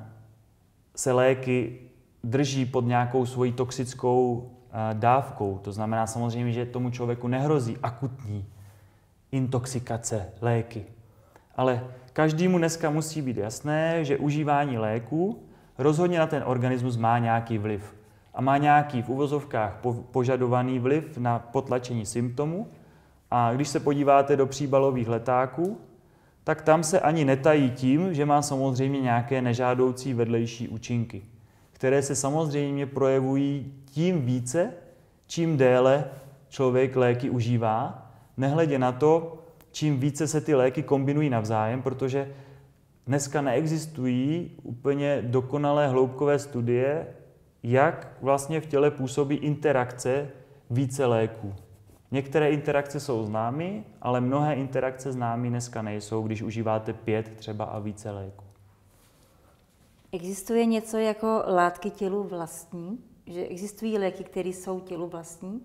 se léky drží pod nějakou svojí toxickou eh, dávkou. To znamená samozřejmě, že tomu člověku nehrozí akutní intoxikace léky. Ale každému dneska musí být jasné, že užívání léků rozhodně na ten organismus má nějaký vliv. A má nějaký v uvozovkách požadovaný vliv na potlačení symptomů. A když se podíváte do příbalových letáků, tak tam se ani netají tím, že má samozřejmě nějaké nežádoucí vedlejší účinky, které se samozřejmě projevují tím více, čím déle člověk léky užívá nehledě na to, čím více se ty léky kombinují navzájem, protože dneska neexistují úplně dokonalé hloubkové studie, jak vlastně v těle působí interakce více léků. Některé interakce jsou známy, ale mnohé interakce známy dneska nejsou, když užíváte pět třeba a více léků. Existuje něco jako látky tělu vlastní? Že existují léky, které jsou tělu vlastní?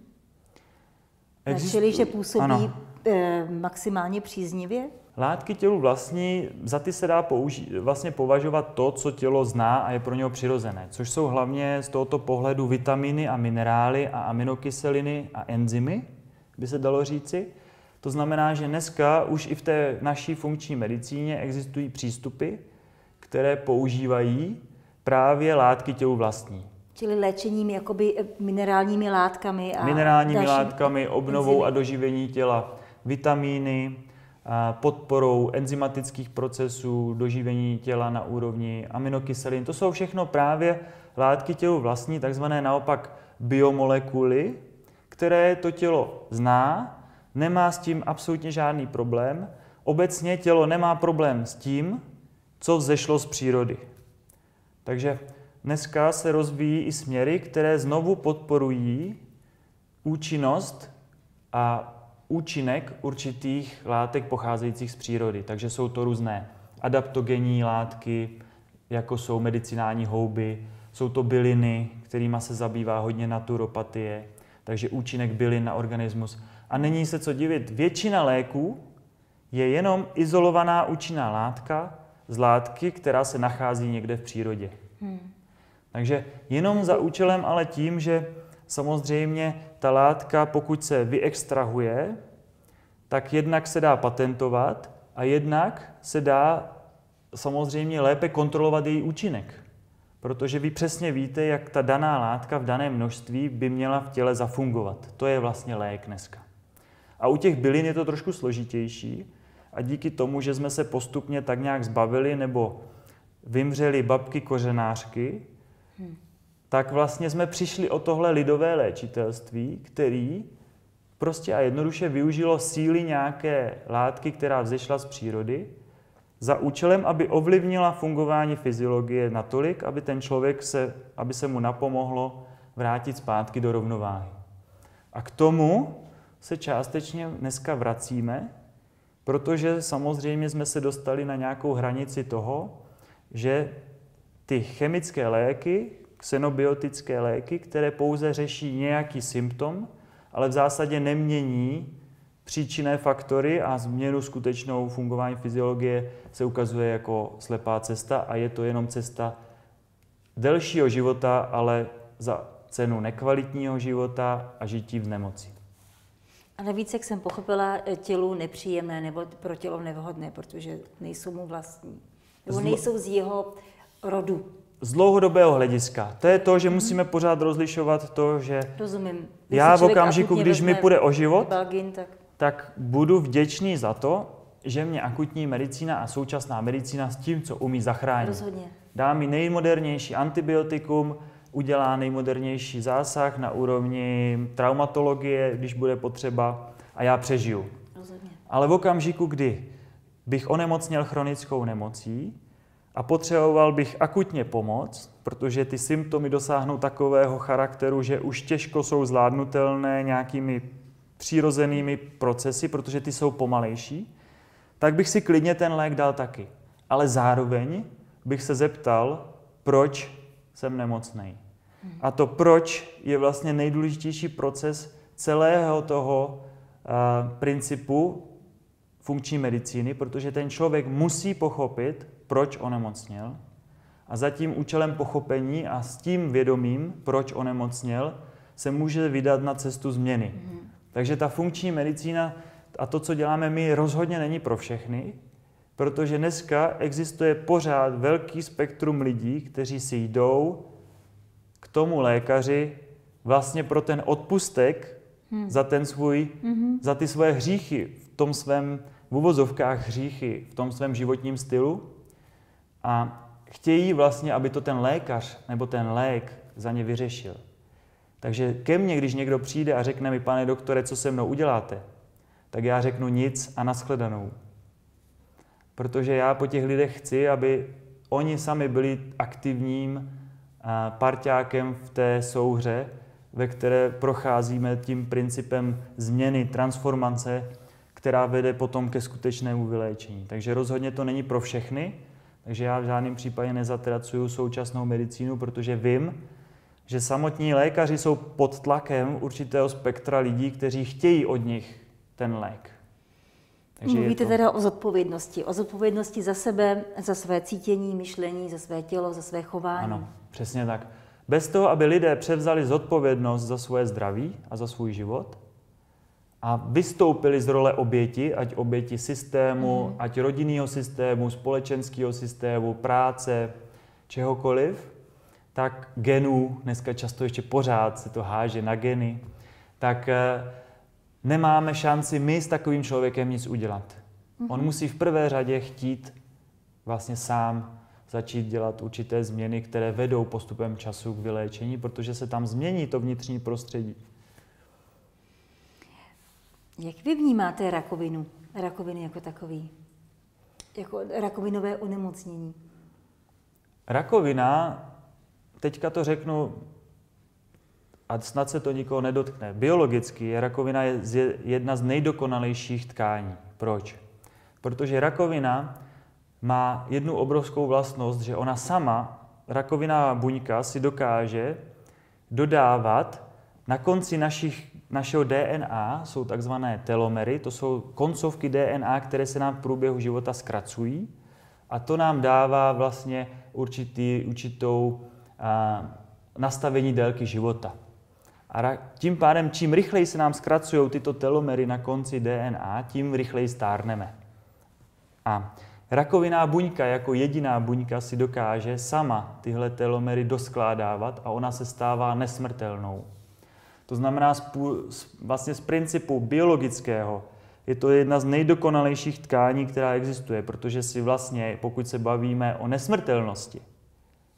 Existu... Čili, že působí ano. Eh, maximálně příznivě? Látky tělu vlastní, za ty se dá použi- vlastně považovat to, co tělo zná a je pro něho přirozené, což jsou hlavně z tohoto pohledu vitamíny a minerály a aminokyseliny a enzymy, by se dalo říci. To znamená, že dneska už i v té naší funkční medicíně existují přístupy, které používají právě látky tělu vlastní. Čili léčením jakoby eh, minerálními látkami. A minerálními látkami, obnovou a doživení těla, vitamíny, podporou enzymatických procesů, doživení těla na úrovni aminokyselin. To jsou všechno právě látky tělu vlastní, takzvané naopak biomolekuly, které to tělo zná, nemá s tím absolutně žádný problém. Obecně tělo nemá problém s tím, co vzešlo z přírody. Takže dneska se rozvíjí i směry, které znovu podporují účinnost a účinek určitých látek pocházejících z přírody. Takže jsou to různé adaptogenní látky, jako jsou medicinální houby, jsou to byliny, kterými se zabývá hodně naturopatie, takže účinek bylin na organismus. A není se co divit, většina léků je jenom izolovaná účinná látka z látky, která se nachází někde v přírodě. Hmm. Takže jenom za účelem, ale tím, že samozřejmě ta látka, pokud se vyextrahuje, tak jednak se dá patentovat a jednak se dá samozřejmě lépe kontrolovat její účinek. Protože vy přesně víte, jak ta daná látka v daném množství by měla v těle zafungovat. To je vlastně lék dneska. A u těch bylin je to trošku složitější a díky tomu, že jsme se postupně tak nějak zbavili nebo vymřeli babky kořenářky, hmm. tak vlastně jsme přišli o tohle lidové léčitelství, který prostě a jednoduše využilo síly nějaké látky, která vzešla z přírody, za účelem, aby ovlivnila fungování fyziologie natolik, aby ten člověk se, aby se mu napomohlo vrátit zpátky do rovnováhy. A k tomu se částečně dneska vracíme, protože samozřejmě jsme se dostali na nějakou hranici toho, že ty chemické léky, xenobiotické léky, které pouze řeší nějaký symptom, ale v zásadě nemění příčinné faktory a změnu skutečnou fungování fyziologie se ukazuje jako slepá cesta a je to jenom cesta delšího života, ale za cenu nekvalitního života a žití v nemoci. A navíc, jak jsem pochopila, tělu nepříjemné nebo pro tělo nevhodné, protože nejsou mu vlastní. Nebo nejsou z jeho rodu. Z dlouhodobého hlediska. To je to, že musíme pořád rozlišovat to, že Rozumím. já v okamžiku, když mi půjde o život, Balgin, tak... tak budu vděčný za to, že mě akutní medicína a současná medicína s tím, co umí zachránit. Rozhodně. Dá mi nejmodernější antibiotikum, udělá nejmodernější zásah na úrovni traumatologie, když bude potřeba, a já přežiju. Rozhodně. Ale v okamžiku, kdy bych onemocněl chronickou nemocí a potřeboval bych akutně pomoc, protože ty symptomy dosáhnou takového charakteru, že už těžko jsou zvládnutelné nějakými přirozenými procesy, protože ty jsou pomalejší, tak bych si klidně ten lék dal taky. Ale zároveň bych se zeptal, proč jsem nemocný. A to proč je vlastně nejdůležitější proces celého toho uh, principu funkční medicíny, protože ten člověk musí pochopit, proč onemocněl. A za tím účelem pochopení a s tím vědomím, proč onemocněl, se může vydat na cestu změny. Mm. Takže ta funkční medicína a to, co děláme my, rozhodně není pro všechny, protože dneska existuje pořád velký spektrum lidí, kteří si jdou k tomu lékaři vlastně pro ten odpustek hmm. za ten svůj, hmm. za ty svoje hříchy v tom svém, v uvozovkách hříchy, v tom svém životním stylu a chtějí vlastně, aby to ten lékař nebo ten lék za ně vyřešil. Takže ke mně, když někdo přijde a řekne mi, pane doktore, co se mnou uděláte, tak já řeknu nic a nashledanou. Protože já po těch lidech chci, aby oni sami byli aktivním parťákem v té souhře, ve které procházíme tím principem změny, transformace, která vede potom ke skutečnému vyléčení. Takže rozhodně to není pro všechny, takže já v žádném případě nezatracuju současnou medicínu, protože vím, že samotní lékaři jsou pod tlakem určitého spektra lidí, kteří chtějí od nich ten lék. Takže Mluvíte to... teda o zodpovědnosti. O zodpovědnosti za sebe, za své cítění, myšlení, za své tělo, za své chování. Ano, přesně tak. Bez toho, aby lidé převzali zodpovědnost za svoje zdraví a za svůj život a vystoupili z role oběti, ať oběti systému, mm. ať rodinného systému, společenského systému, práce, čehokoliv, tak genů, dneska často ještě pořád se to háže na geny, tak eh, nemáme šanci my s takovým člověkem nic udělat. Mm-hmm. On musí v prvé řadě chtít vlastně sám začít dělat určité změny, které vedou postupem času k vyléčení, protože se tam změní to vnitřní prostředí. Jak vy vnímáte rakovinu? Rakoviny jako takový? Jako rakovinové onemocnění? Rakovina, teďka to řeknu a snad se to nikoho nedotkne. Biologicky je rakovina je jedna z nejdokonalejších tkání. Proč? Protože rakovina má jednu obrovskou vlastnost, že ona sama, rakovina buňka, si dokáže dodávat na konci našich našeho DNA jsou takzvané telomery, to jsou koncovky DNA, které se nám v průběhu života zkracují a to nám dává vlastně určitý, určitou nastavení délky života. A tím pádem, čím rychleji se nám zkracují tyto telomery na konci DNA, tím rychleji stárneme. A rakoviná buňka jako jediná buňka si dokáže sama tyhle telomery doskládávat a ona se stává nesmrtelnou. To znamená vlastně z principu biologického je to jedna z nejdokonalejších tkání, která existuje, protože si vlastně, pokud se bavíme o nesmrtelnosti,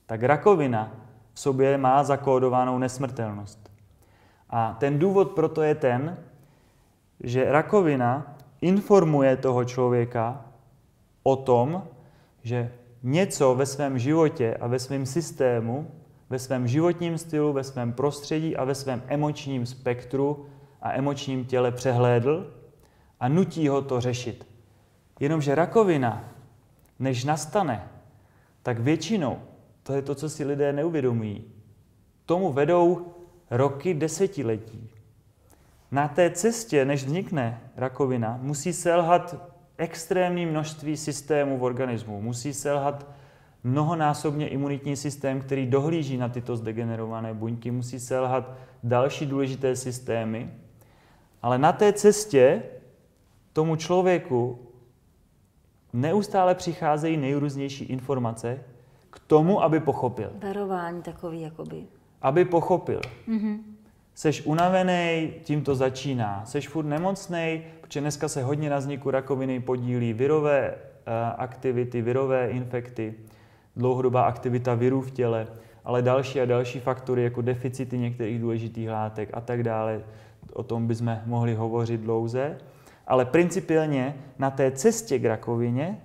tak rakovina v sobě má zakódovanou nesmrtelnost. A ten důvod proto je ten, že rakovina informuje toho člověka o tom, že něco ve svém životě a ve svém systému, ve svém životním stylu, ve svém prostředí a ve svém emočním spektru a emočním těle přehlédl a nutí ho to řešit. Jenomže rakovina, než nastane, tak většinou, to je to, co si lidé neuvědomují, tomu vedou roky, desetiletí. Na té cestě, než vznikne rakovina, musí selhat extrémní množství systémů v organismu. Musí selhat mnohonásobně imunitní systém, který dohlíží na tyto zdegenerované buňky, musí selhat další důležité systémy. Ale na té cestě tomu člověku neustále přicházejí nejrůznější informace k tomu, aby pochopil. Darování takový, jakoby. Aby pochopil. Mm-hmm. Seš unavený, tím to začíná. Seš furt nemocný, protože dneska se hodně na vzniku rakoviny podílí virové uh, aktivity, virové infekty, dlouhodobá aktivita virů v těle, ale další a další faktory, jako deficity některých důležitých látek a tak dále. O tom bychom mohli hovořit dlouze ale principiálně na té cestě k rakovině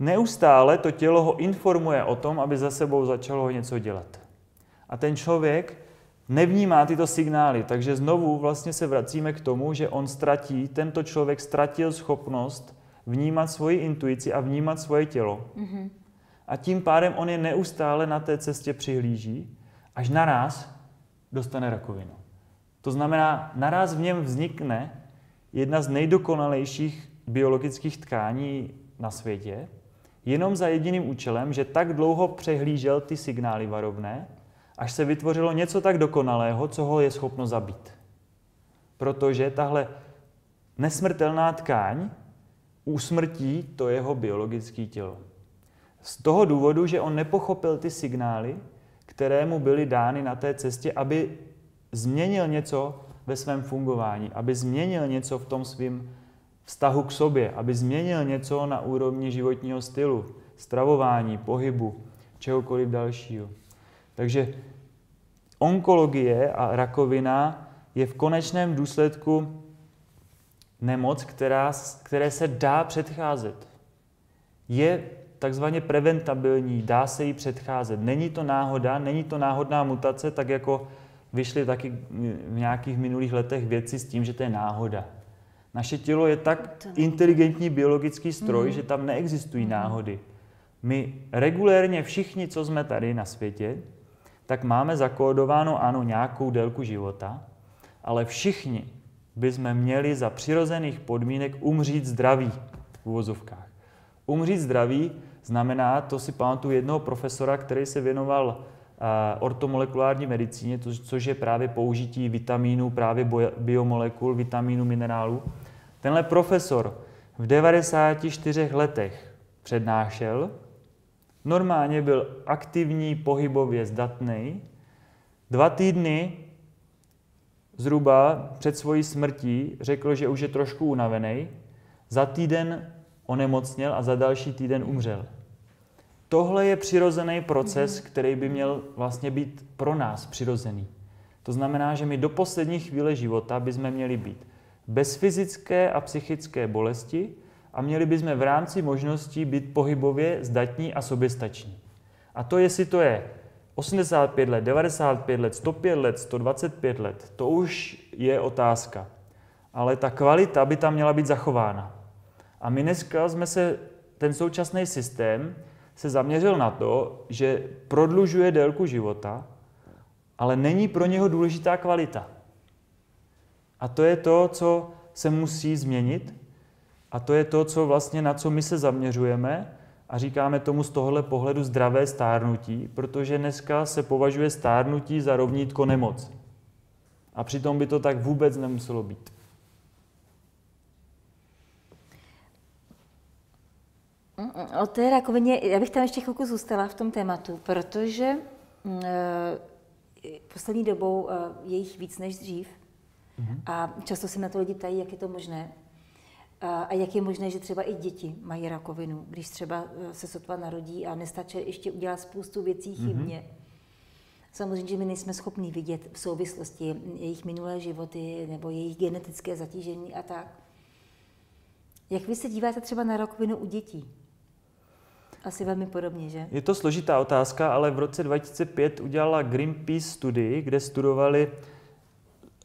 neustále to tělo ho informuje o tom, aby za sebou začalo něco dělat. A ten člověk nevnímá tyto signály, takže znovu vlastně se vracíme k tomu, že on ztratí, tento člověk ztratil schopnost vnímat svoji intuici a vnímat svoje tělo. Mm-hmm. A tím pádem on je neustále na té cestě přihlíží, až naraz dostane rakovinu. To znamená, naraz v něm vznikne jedna z nejdokonalejších biologických tkání na světě, jenom za jediným účelem, že tak dlouho přehlížel ty signály varovné, až se vytvořilo něco tak dokonalého, co ho je schopno zabít. Protože tahle nesmrtelná tkáň usmrtí to jeho biologické tělo. Z toho důvodu, že on nepochopil ty signály, které mu byly dány na té cestě, aby změnil něco ve svém fungování, aby změnil něco v tom svém vztahu k sobě, aby změnil něco na úrovni životního stylu, stravování, pohybu, čehokoliv dalšího. Takže onkologie a rakovina je v konečném důsledku nemoc, která, které se dá předcházet. Je takzvaně preventabilní, dá se jí předcházet. Není to náhoda, není to náhodná mutace, tak jako vyšly taky v nějakých minulých letech věci s tím, že to je náhoda. Naše tělo je tak inteligentní biologický stroj, mm. že tam neexistují mm. náhody. My regulérně všichni, co jsme tady na světě, tak máme zakódováno ano nějakou délku života, ale všichni bychom měli za přirozených podmínek umřít zdraví v uvozovkách. Umřít zdraví znamená, to si pamatuju jednoho profesora, který se věnoval ortomolekulární medicíně, což je právě použití vitamínů, právě biomolekul, vitamínů, minerálů. Tenhle profesor v 94 letech přednášel, normálně byl aktivní, pohybově zdatný. Dva týdny zhruba před svojí smrtí řekl, že už je trošku unavený. Za týden onemocněl a za další týden umřel. Tohle je přirozený proces, mm-hmm. který by měl vlastně být pro nás přirozený. To znamená, že my do poslední chvíle života bychom měli být bez fyzické a psychické bolesti a měli bychom v rámci možností být pohybově zdatní a soběstační. A to, jestli to je 85 let, 95 let, 105 let, 125 let, to už je otázka. Ale ta kvalita by tam měla být zachována. A my dneska jsme se, ten současný systém, se zaměřil na to, že prodlužuje délku života, ale není pro něho důležitá kvalita. A to je to, co se musí změnit. A to je to, co vlastně na co my se zaměřujeme a říkáme tomu z tohohle pohledu zdravé stárnutí, protože dneska se považuje stárnutí za rovnítko nemoc. A přitom by to tak vůbec nemuselo být. O té rakovině, já bych tam ještě chvilku zůstala v tom tématu, protože e, poslední dobou e, je jich víc než dřív. Mm-hmm. A často se na to lidi ptají, jak je to možné. A, a jak je možné, že třeba i děti mají rakovinu, když třeba se sotva narodí a nestačí ještě udělat spoustu věcí mhm. chybně. Mm-hmm. Samozřejmě, že my nejsme schopni vidět v souvislosti jejich minulé životy nebo jejich genetické zatížení a tak. Jak vy se díváte třeba na rakovinu u dětí? Asi velmi podobně, že? Je to složitá otázka, ale v roce 2005 udělala Greenpeace studii, kde studovali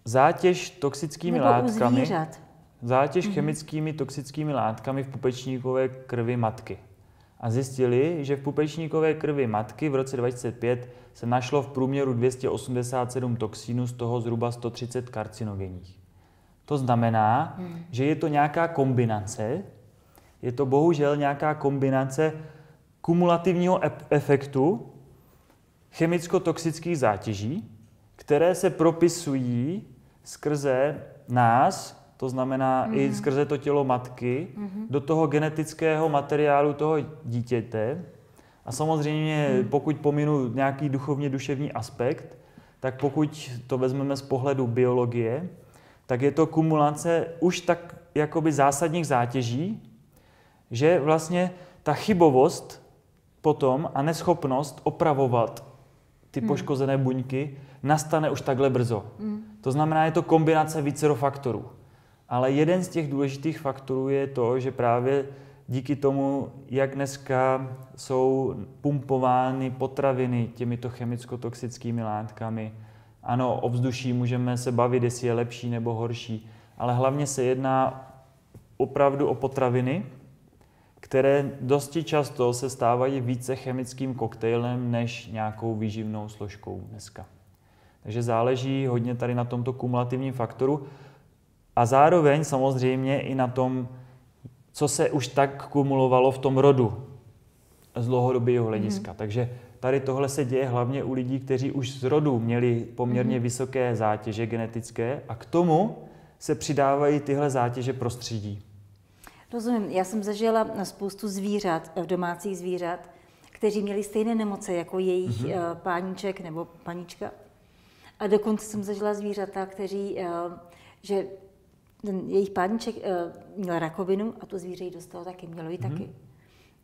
zátěž toxickými Nebo látkami. U zvířat. Zátěž mm-hmm. chemickými toxickými látkami v pupečníkové krvi matky. A zjistili, že v pupečníkové krvi matky v roce 2005 se našlo v průměru 287 toxínů, z toho zhruba 130 karcinogenních. To znamená, hmm. že je to nějaká kombinace, je to bohužel nějaká kombinace kumulativního efektu chemicko-toxických zátěží, které se propisují skrze nás, to znamená mm-hmm. i mhm. skrze to tělo matky, mm-hmm. do toho genetického materiálu toho dítěte. A samozřejmě, mm. pokud pominu nějaký duchovně duševní aspekt, tak pokud to vezmeme z pohledu biologie, tak je to kumulace už tak jakoby zásadních zátěží, že vlastně ta chybovost potom a neschopnost opravovat ty hmm. poškozené buňky nastane už takhle brzo. Hmm. To znamená, je to kombinace vícero faktorů. Ale jeden z těch důležitých faktorů je to, že právě díky tomu, jak dneska jsou pumpovány potraviny těmito chemicko-toxickými látkami, ano, o vzduší můžeme se bavit, jestli je lepší nebo horší, ale hlavně se jedná opravdu o potraviny, které dosti často se stávají více chemickým koktejlem než nějakou výživnou složkou dneska. Takže záleží hodně tady na tomto kumulativním faktoru a zároveň samozřejmě i na tom, co se už tak kumulovalo v tom rodu z dlouhodobého hlediska. Mm. Takže tady tohle se děje hlavně u lidí, kteří už z rodu měli poměrně mm. vysoké zátěže genetické a k tomu se přidávají tyhle zátěže prostředí. Rozumím. Já jsem zažila na spoustu zvířat, eh, domácích zvířat, kteří měli stejné nemoce jako jejich mm-hmm. páníček nebo panička. A dokonce jsem zažila zvířata, kteří, eh, že ten jejich páníček měl rakovinu a to zvíře ji dostalo taky, mělo ji mm-hmm. taky.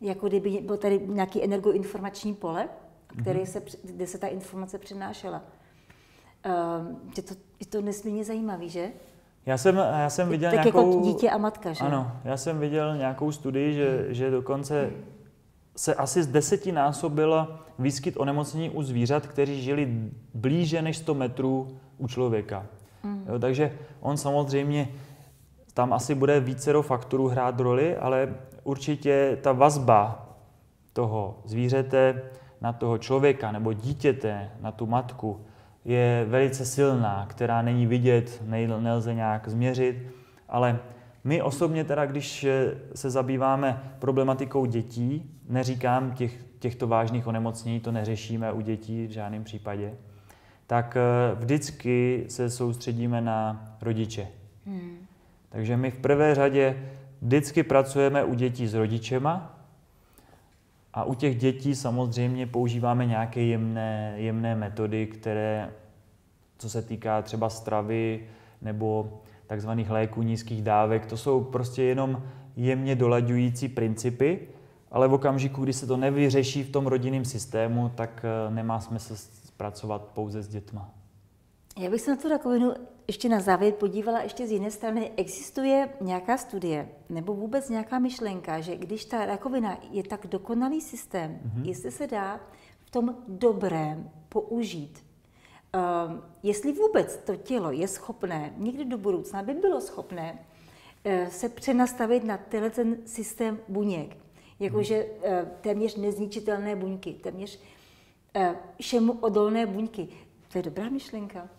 Jako kdyby byl tady nějaký energoinformační pole, který mm-hmm. se, kde se ta informace přenášela. Je to, je to nesmírně zajímavé, že? Já jsem, já jsem viděl tak nějakou... jako dítě a matka, že? Ano, já jsem viděl nějakou studii, že, že dokonce se asi z deseti násobila výskyt onemocnění u zvířat, kteří žili blíže než 100 metrů u člověka. Mm. Jo, takže on samozřejmě, tam asi bude vícero faktorů hrát roli, ale určitě ta vazba toho zvířete na toho člověka nebo dítěte, na tu matku, je velice silná, která není vidět, nelze nějak změřit, ale my osobně teda, když se zabýváme problematikou dětí, neříkám těch, těchto vážných onemocnění, to neřešíme u dětí v žádném případě, tak eh, vždycky se soustředíme na rodiče. Hmm. Takže my v prvé řadě vždycky pracujeme u dětí s rodičema a u těch dětí samozřejmě používáme nějaké jemné, jemné metody, které, co se týká třeba stravy nebo takzvaných léků nízkých dávek, to jsou prostě jenom jemně dolaďující principy, ale v okamžiku, kdy se to nevyřeší v tom rodinném systému, tak eh, nemá smysl pracovat pouze s dětma. Já bych se na tu rakovinu ještě na závěr podívala ještě z jiné strany. Existuje nějaká studie nebo vůbec nějaká myšlenka, že když ta rakovina je tak dokonalý systém, mm-hmm. jestli se dá v tom dobrém použít, uh, jestli vůbec to tělo je schopné, někdy do budoucna by bylo schopné uh, se přenastavit na tenhle ten systém buněk, jakože uh, téměř nezničitelné buňky, téměř uh, všemu odolné buňky. To je dobrá myšlenka.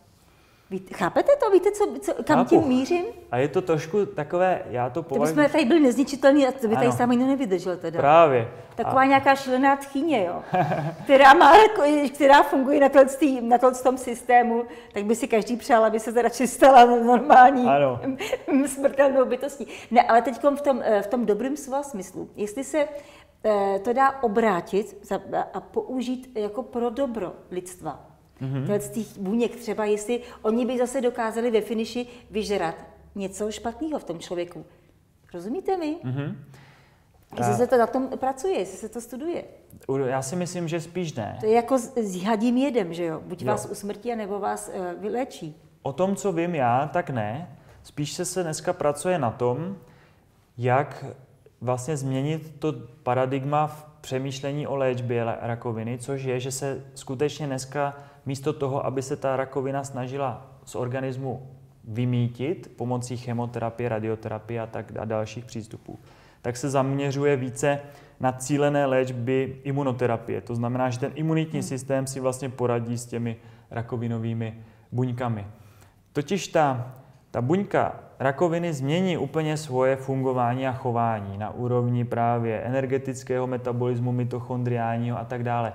Víte, chápete to? Víte, co, co, kam Chápu. tím mířím? A je to trošku takové, já to To považuji... bychom tady byli nezničitelní a to by tady sám nikdo nevydržel teda. Právě. Taková nějaká šílená tchýně, jo, která, má, jako- která funguje na tomhle, na tom systému, tak by si každý přál, aby se teda stala normální Ano. smrtelnou bytostí. Ne, ale teď v tom, eh, v tom dobrém slova smyslu, jestli se eh, to dá obrátit a použít jako pro dobro lidstva. Mm-hmm. Z těch buněk třeba, jestli oni by zase dokázali ve finiši vyžrat něco špatného v tom člověku. Rozumíte mi? Mm-hmm. Jestli se to na tom pracuje, jestli se to studuje. Já si myslím, že spíš ne. To je jako s, s hadím jedem, že jo? Buď Jo. vás usmrtí, nebo vás uh, vylečí. O tom, co vím já, tak ne. Spíš se se dneska pracuje na tom, jak vlastně změnit to paradigma v přemýšlení o léčbě rakoviny, což je, že se skutečně dneska místo toho, aby se ta rakovina snažila z organismu vymítit pomocí chemoterapie, radioterapie a, tak, a dalších přístupů, tak se zaměřuje více na cílené léčby imunoterapie. To znamená, že ten imunitní systém si vlastně poradí s těmi rakovinovými buňkami. Totiž ta, ta buňka rakoviny změní úplně svoje fungování a chování na úrovni právě energetického metabolismu, mitochondriálního a tak dále.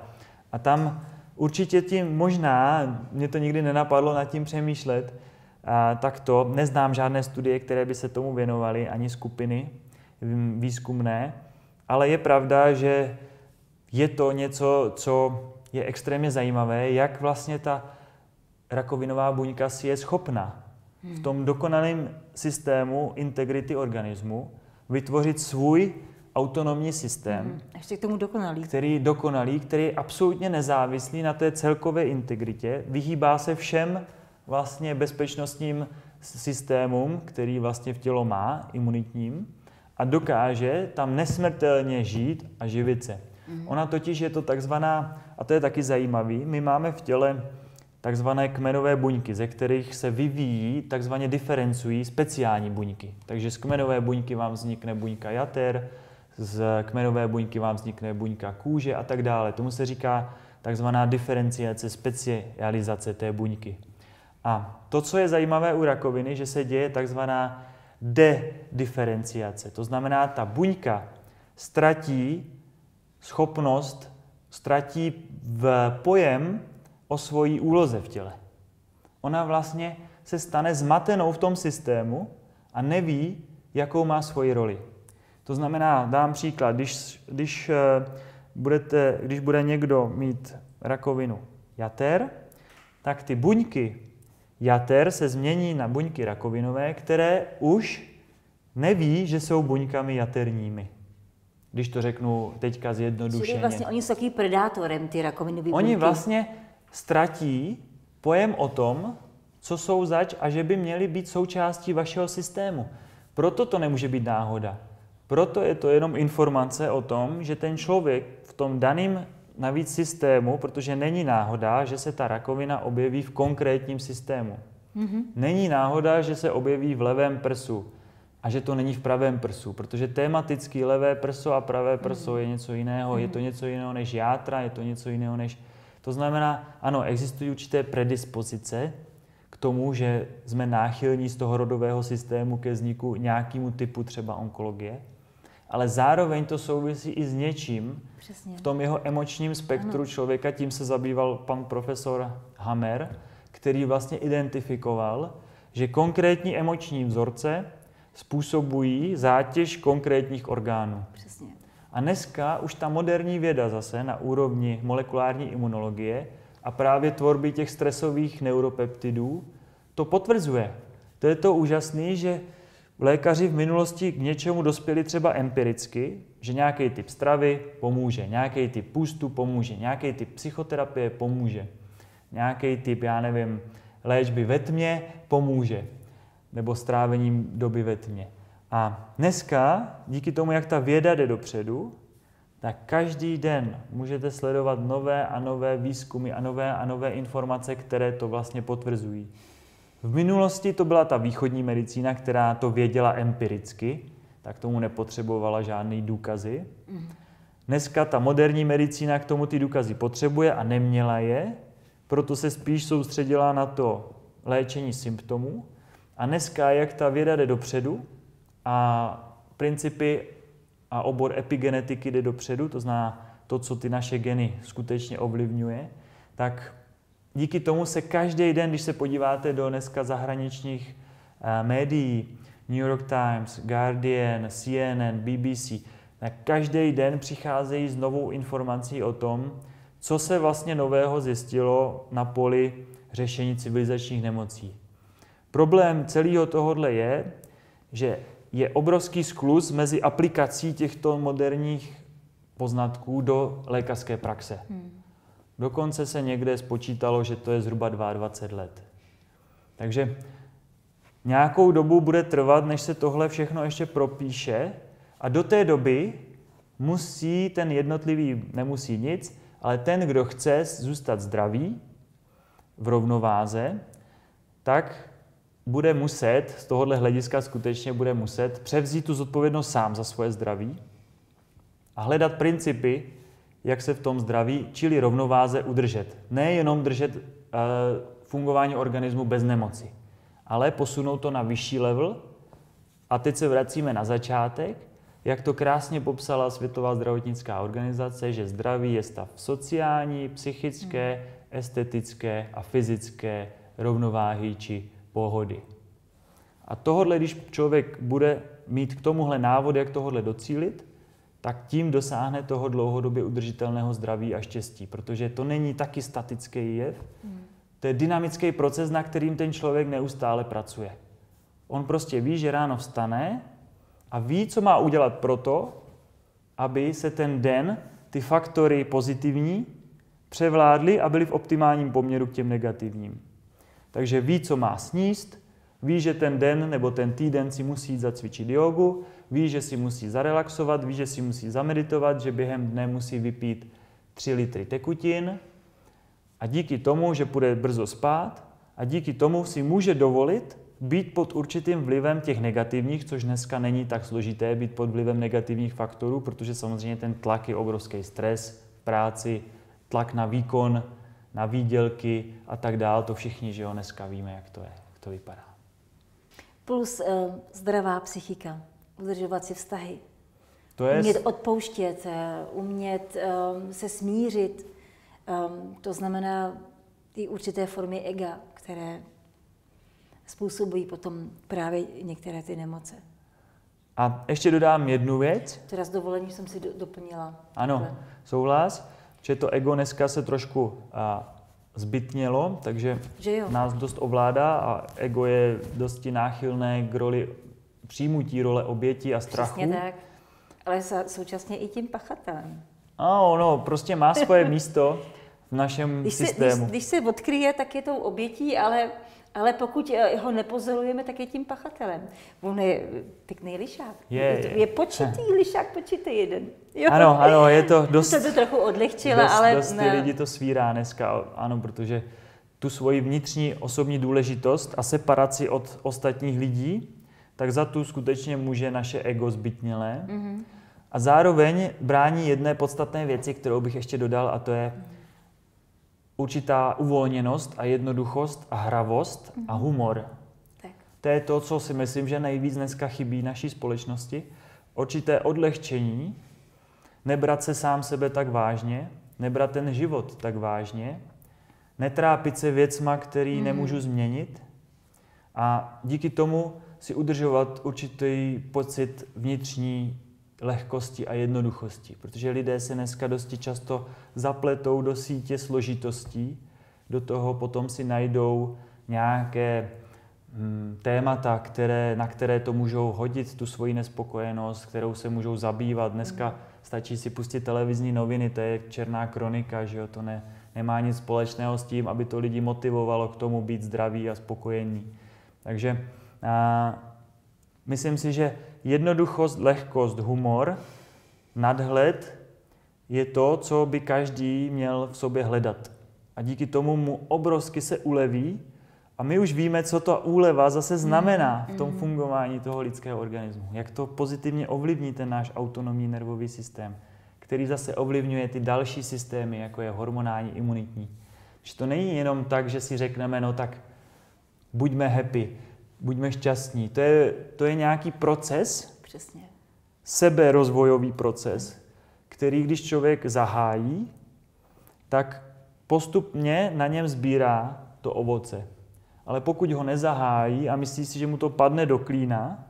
A tam určitě tím možná, mě to nikdy nenapadlo nad tím přemýšlet, a, tak to, neznám žádné studie, které by se tomu věnovaly, ani skupiny výzkumné, ale je pravda, že je to něco, co je extrémně zajímavé, jak vlastně ta rakovinová buňka si je schopna v tom dokonalém systému integrity organismu vytvořit svůj autonomní systém, Hmm. Ještě k tomu dokonalý. který dokonalý, který je absolutně nezávislý na té celkové integritě, vyhýbá se všem vlastně bezpečnostním systémům, který vlastně v tělo má, imunitním, a dokáže tam nesmrtelně žít a živit se. Ona totiž je to takzvaná, a to je taky zajímavý, my máme v těle takzvané kmenové buňky, ze kterých se vyvíjí, takzvaně diferencují speciální buňky. Takže z kmenové buňky vám vznikne buňka jater, z kmenové buňky vám vznikne buňka kůže a tak dále. Tomu se říká takzvaná diferenciace, specializace té buňky. A to, co je zajímavé u rakoviny, že se děje takzvaná dediferenciace. To znamená, ta buňka ztratí schopnost, ztratí v pojem o svojí úloze v těle. Ona vlastně se stane zmatenou v tom systému a neví, jakou má svoji roli. To znamená, dám příklad, když, když, eh, budete, když bude někdo mít rakovinu jater, tak ty buňky jater se změní na buňky rakovinové, které už neví, že jsou buňkami jaterními. Když to řeknu teďka Čili zjednodušeně. vlastně oni jsou takovým predátorem, ty rakovinové Oni buňky. vlastně ztratí pojem o tom, co jsou zač a že by měli být součástí vašeho systému. Proto to nemůže být náhoda. Proto je to jenom informace o tom, že ten člověk v tom daném navíc systému, protože není náhoda, že se ta rakovina objeví v konkrétním systému. Mm-hmm. Není náhoda, že se objeví v levém prsu a že to není v pravém prsu, protože tematicky levé prso a pravé prso mm. je něco jiného, mm. je to něco jiného než játra, je to něco jiného než... To znamená, ano, existují určité predispozice k tomu, že jsme náchylní z toho rodového systému ke vzniku nějakému typu třeba onkologie, ale zároveň to souvisí i s něčím Přesně. v tom jeho emočním spektru člověka, tím se zabýval pan profesor Hammer, který vlastně identifikoval, že konkrétní emoční vzorce způsobují zátěž konkrétních orgánů. Přesně. A dneska už ta moderní věda zase na úrovni molekulární imunologie a právě tvorby těch stresových neuropeptidů to potvrzuje. To je to úžasné, že lékaři v minulosti k něčemu dospěli třeba empiricky, že nějaký typ stravy pomůže, nějaký typ půstu pomůže, nějaký typ psychoterapie pomůže, nějaký typ, já nevím, léčby ve tmě pomůže, nebo strávením doby ve tmě. A dneska, díky tomu, jak ta věda jde dopředu, tak každý den můžete sledovat nové a nové výzkumy a nové a nové informace, které to vlastně potvrzují. V minulosti to byla ta východní medicína, která to věděla empiricky, tak tomu nepotřebovala žádný důkazy. Dneska ta moderní medicína k tomu ty důkazy potřebuje a neměla je, proto se spíš soustředila na to léčení symptomů. A dneska, jak ta věda jde dopředu a principy a obor epigenetiky jde dopředu, to znamená to, co ty naše geny skutečně ovlivňuje, tak díky tomu se každý den, když se podíváte do dneska zahraničních uh, médií, New York Times, Guardian, CNN, BBC, tak každý den přicházejí s novou informací o tom, co se vlastně nového zjistilo na poli řešení civilizačních nemocí. Problém celého tohohle je, že je obrovský sklus mezi aplikací těchto moderních poznatků do lékařské praxe. Hmm. Dokonce se někde spočítalo, že to je zhruba 22 let. Takže nějakou dobu bude trvat, než se tohle všechno ještě propíše a do té doby musí ten jednotlivý, nemusí nic, ale ten, kdo chce zůstat zdravý, v rovnováze, tak bude muset, z tohohle hlediska skutečně bude muset převzít tu zodpovědnost sám za svoje zdraví a hledat principy, jak se v tom zdraví, čili rovnováze udržet. Nejenom držet uh, fungování organismu bez nemoci, ale posunout to na vyšší level. A teď se vracíme na začátek, jak to krásně popsala Světová zdravotnická organizace, že zdraví je stav sociální, psychické, estetické a fyzické rovnováhy či pohody. A tohle, když člověk bude mít k tomuhle návod, jak tohle docílit, tak tím dosáhne toho dlouhodobě udržitelného zdraví a štěstí, protože to není taky statický jev, hmm. to je dynamický proces, na kterým ten člověk neustále pracuje. On prostě ví, že ráno vstane a ví, co má udělat proto, aby se ten den ty faktory pozitivní převládly a byly v optimálním poměru k těm negativním. Takže ví, co má sníst, ví, že ten den nebo ten týden si musí zacvičit jogu, ví, že si musí zarelaxovat, ví, že si musí zameditovat, že během dne musí vypít 3 litry tekutin a díky tomu, že půjde brzo spát a díky tomu si může dovolit být pod určitým vlivem těch negativních, což dneska není tak složité být pod vlivem negativních faktorů, protože samozřejmě ten tlak je obrovský stres v práci, tlak na výkon, na výdělky a tak dále. To všichni, že jo, dneska víme, jak to je, jak to vypadá. Plus uh, zdravá psychika, udržovat si vztahy. To je... Umět odpouštět, umět um, se smířit. Um, to znamená ty určité formy ega, které způsobují potom právě některé ty nemoce. A ještě dodám jednu věc. Teda s dovolením jsem si do, doplnila. Ano, takhle. souhlas, že to ego dneska se trošku a, zbytnělo, takže nás dost ovládá a ego je dosti náchylné k roli přijmutí role oběti a strachu. Přesně tak, ale současně i tím pachatelem. A ono prostě má svoje místo v našem když systému. Se, když, když se odkryje, tak je tou obětí, ale ale pokud eh, ho nepozorujeme, tak je tím pachatelem. On je pěkný lišák. Je, je. je počitý lišák, počitý jeden. Jo. Ano, ano, je to dost... Se to trochu odlehčila, dost, ale... Dost ty lidi to svírá dneska, ano, protože tu svoji vnitřní osobní důležitost a separaci od ostatních lidí, tak za tu skutečně může naše ego zbytnělé. Mm-hmm. A zároveň brání jedné podstatné věci, kterou bych ještě dodal, a to je určitá uvolněnost a jednoduchost a hravost mm-hmm. a mhm. humor. Tak. To je to, co si myslím, že nejvíc dneska chybí naší společnosti. Určité odlehčení, nebrat se sám sebe tak vážně, nebrat ten život tak vážně, netrápit se věcma, který mm. nemůžu změnit a díky tomu si udržovat určitý pocit vnitřní lehkosti a jednoduchosti, protože lidé se dneska dosti často zapletou do sítě složitostí, do toho potom si najdou nějaké hm, témata, které, na které to můžou hodit, tu svoji nespokojenost, kterou se můžou zabývat. Dneska stačí si pustit televizní noviny, to je černá kronika, že jo? to ne, nemá nic společného s tím, aby to lidi motivovalo k tomu být zdraví a spokojení. Takže myslím si, že jednoduchost, lehkost, humor, nadhled je to, co by každý měl v sobě hledat. A díky tomu mu obrovsky se uleví a my už víme, co to úleva zase znamená v tom mm-hmm. fungování toho lidského organismu. Jak to pozitivně ovlivní ten náš autonomní nervový systém, který zase ovlivňuje ty další systémy, jako je hormonální, imunitní. Že to není jenom tak, že si řekneme, no tak buďme happy, buďme šťastní. To je, to je nějaký proces, Přesně. seberozvojový proces, který když člověk zahájí, tak postupně na něm sbírá to ovoce. Ale pokud ho nezahájí a myslí si, že mu to padne do klína,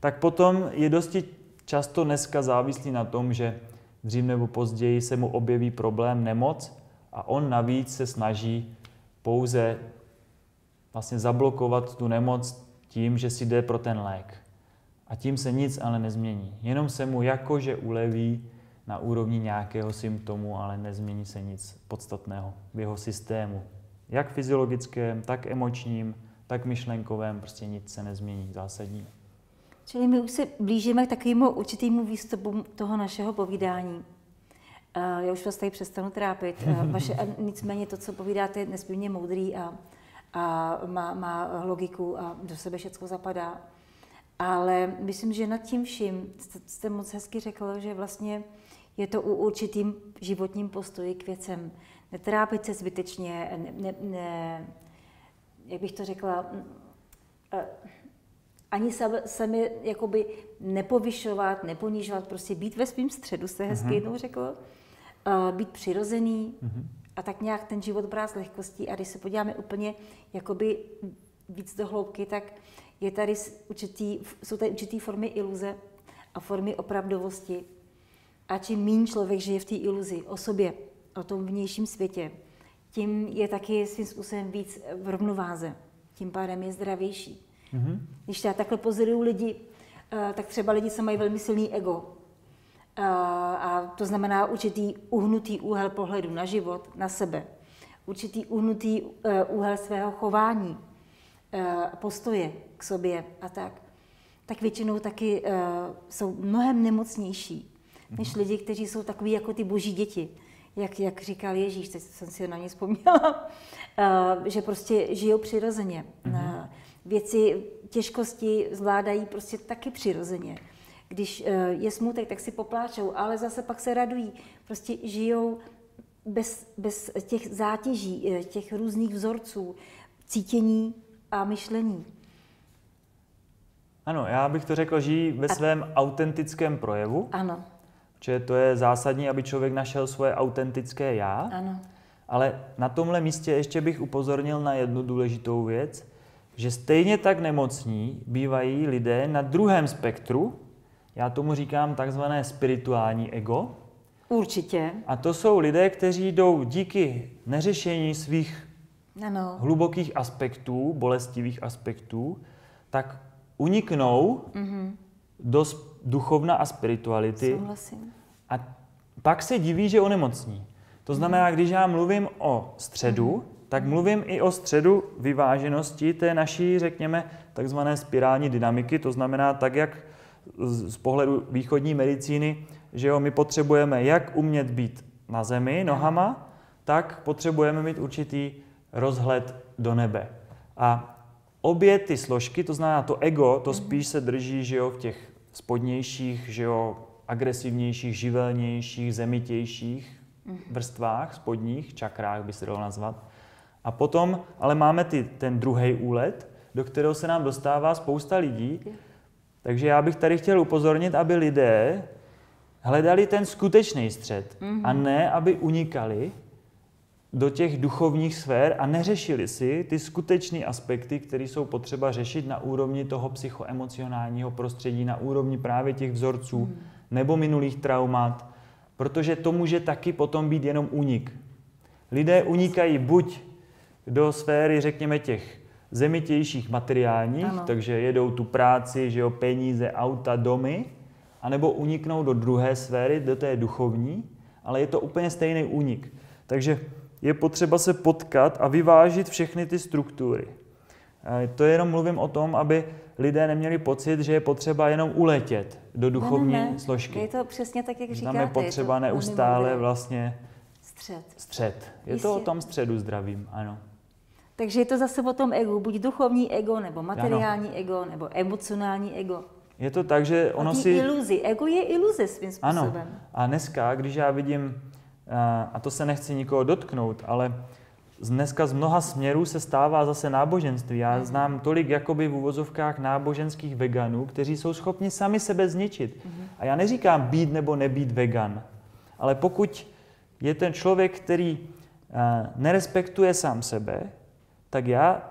tak potom je dosti často dneska závislý na tom, že dřív nebo později se mu objeví problém, nemoc a on navíc se snaží pouze vlastně zablokovat tu nemoc tím, že si jde pro ten lék. A tím se nic ale nezmění. Jenom se mu jakože uleví na úrovni nějakého symptomu, ale nezmění se nic podstatného v jeho systému. Jak fyziologickém, tak emočním, tak myšlenkovém, prostě nic se nezmění zásadní. Čili my už se blížíme k takovému určitému výstupu toho našeho povídání. Já už vás tady přestanu trápit. Vaše, a nicméně to, co povídáte, je nesmírně moudrý a, a má, má logiku a do sebe všechno zapadá. Ale myslím, že nad tím vším jste, moc hezky řekl, že vlastně je to u určitým životním postoji k věcem. Netrápit se zbytečně, ne, ne, ne, jak bych to řekla, ani se, se mi jakoby nepovyšovat, neponižovat, prostě být ve svém středu, jste hezky uh-huh. jednou řekl, být přirozený uh-huh. A tak nějak ten život brát s lehkostí. A když se podíváme úplně jakoby víc do hloubky, tak je tady určitý, jsou tady určitý formy iluze a formy opravdovosti. A čím méně člověk žije v té iluzi o sobě, o tom vnějším světě, tím je taky svým způsobem víc v rovnováze. Tím pádem je zdravější. Mm-hmm. Když já takhle pozoruju lidi, eh, tak třeba lidi, co mají velmi silný ego. Eh, a to znamená určitý uhnutý úhel pohledu na život, na sebe. Určitý uhnutý eh, úhel svého chování, postoje k sobě a tak. Tak většinou taky jsou mnohem nemocnější, než mm-hmm. lidi, kteří jsou takový jako ty boží děti jak, jak říkal Ježíš, teď jsem si na ně vzpomněla, že prostě žijou přirozeně. Mm-hmm věci, těžkosti zvládají prostě taky přirozeně. Když eh, je smutek, tak si popláčou, ale zase pak se radují. Prostě žijou bez, bez těch zátěží, eh, těch různých vzorců, cítění a myšlení. Ano, já bych to řekl, žijí ve a... svém autentickém projevu. Ano. Že to je zásadní, aby člověk našel svoje autentické já. Ano. Ale na tomhle místě ještě bych upozornil na jednu důležitou věc, že stejně tak nemocní bývají lidé na druhém spektru, já tomu říkám takzvané spirituální ego. Určitě. A to jsou lidé, kteří jdou díky neřešení svých ano. hlubokých aspektů, bolestivých aspektů, tak uniknou mm-hmm. do duchovna a spirituality. Souhlasím. A pak se diví, že onemocní. To znamená, když já mluvím o středu, mm-hmm tak mluvím i o středu vyváženosti té naší, řekněme, takzvané spirální dynamiky, to znamená tak, jak z pohledu východní medicíny, že jo, my potřebujeme jak umět být na zemi nohama, tak potřebujeme mít určitý rozhled do nebe. A obě ty složky, to znamená to ego, to spíš se drží že jo, v těch spodnějších, že jo, agresivnějších, živelnějších, zemitějších vrstvách, spodních, čakrách by se dalo nazvat. A potom ale máme ty, ten druhý úlet, do kterého se nám dostává spousta lidí. Takže já bych tady chtěl upozornit, aby lidé hledali ten skutečný střed mm-hmm. a ne, aby unikali do těch duchovních sfér a neřešili si ty skutečné aspekty, které jsou potřeba řešit na úrovni toho psychoemocionálního prostředí, na úrovni právě těch vzorců mm. nebo minulých traumat, protože to může taky potom být jenom únik. Lidé unikají buď do sféry, řekněme, těch zemitějších materiálních, ano. takže jedou tu práci, že jo, peníze, auta, domy, anebo uniknou do druhé sféry, do té duchovní, ale je to úplně stejný únik. Takže je potřeba se potkat a vyvážit všechny ty struktury. To jenom mluvím o tom, aby lidé neměli pocit, že je potřeba jenom uletět do duchovní ne, ne, ne. složky. Je to přesně tak, jak říkáte. Tam je potřeba je neustále vlastně střed. střed. Je Jistě. to o tom středu zdravím, ano. Takže je to zase o tom egu, buď duchovní ego, nebo materiální ano. ego, nebo emocionální ego. Je to tak, že ono si... iluzi. Ego je iluze svým způsobem. Ano. A dneska, když já vidím, a to se nechci nikoho dotknout, ale dneska z mnoha směrů se stává zase náboženství. Já Mhm. znám tolik jakoby v uvozovkách náboženských veganů, kteří jsou schopni sami sebe zničit. Mhm. A já neříkám být nebo nebýt vegan, ale pokud je ten člověk, který uh, nerespektuje sám sebe, tak já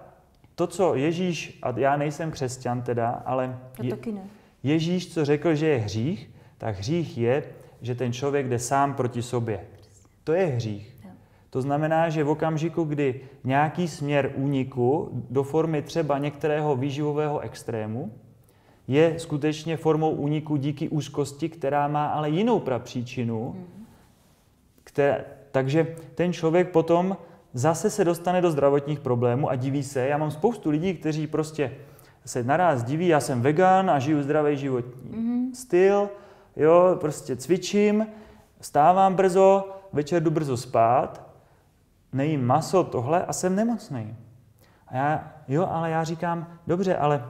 to, co Ježíš, a já nejsem křesťan teda, ale je. Ježíš, co řekl, že je hřích, tak hřích je, že ten člověk jde sám proti sobě. To je hřích. To znamená, že v okamžiku, kdy nějaký směr úniku do formy třeba některého výživového extrému je skutečně formou úniku díky úzkosti, která má ale jinou prapříčinu, které, takže ten člověk potom zase se dostane do zdravotních problémů a diví se. Já mám spoustu lidí, kteří prostě se naraz diví, já jsem vegan a žiju zdravý životní Mhm. styl, jo, prostě cvičím, stávám brzo, večer jdu brzo spát, nejím maso, tohle a jsem nemocný. A já, jo, ale já říkám, dobře, ale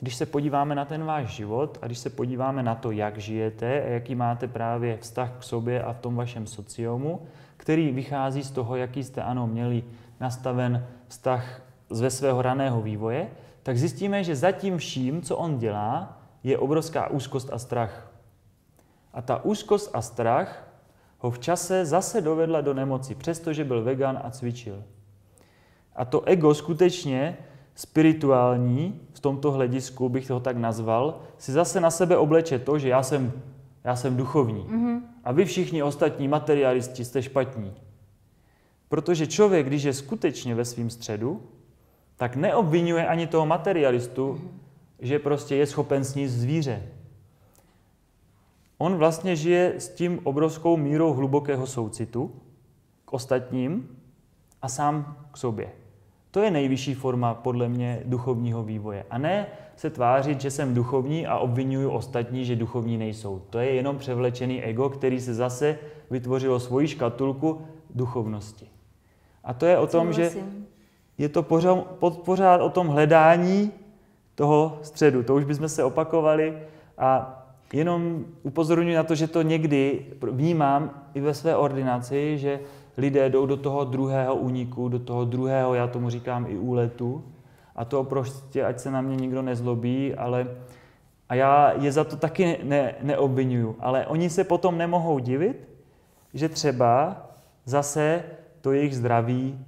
když se podíváme na ten váš život a když se podíváme na to, jak žijete a jaký máte právě vztah k sobě a v tom vašem sociomu, který vychází z toho, jaký jste ano měli nastaven vztah ze svého raného vývoje, tak zjistíme, že za tím vším, co on dělá, je obrovská úzkost a strach. A ta úzkost a strach ho v čase zase dovedla do nemoci, přestože byl vegan a cvičil. A to ego skutečně spirituální, v tomto hledisku bych ho tak nazval, si zase na sebe obleče to, že já jsem, já jsem duchovní. Mhm. A vy všichni ostatní materialisti jste špatní. Protože člověk, když je skutečně ve svém středu, tak neobvinuje ani toho materialistu, že prostě je schopen sníst zvíře. On vlastně žije s tím obrovskou mírou hlubokého soucitu k ostatním a sám k sobě. To je nejvyšší forma podle mě duchovního vývoje. A ne se tvářit, že jsem duchovní a obvinuju ostatní, že duchovní nejsou. To je jenom převlečený ego, který se zase vytvořilo svoji škatulku duchovnosti. A to je o tom, že je to pořád, pořád o tom hledání toho středu. To už bychom se opakovali a jenom upozorňuji na to, že to někdy vnímám i ve své ordinaci, že lidé jdou do toho druhého úniku, do toho druhého, já tomu říkám i úletu. A to prostě, ať se na mě nikdo nezlobí, ale a já je za to taky ne, neobvinuju. Ale oni se potom nemohou divit, že třeba zase to jejich zdraví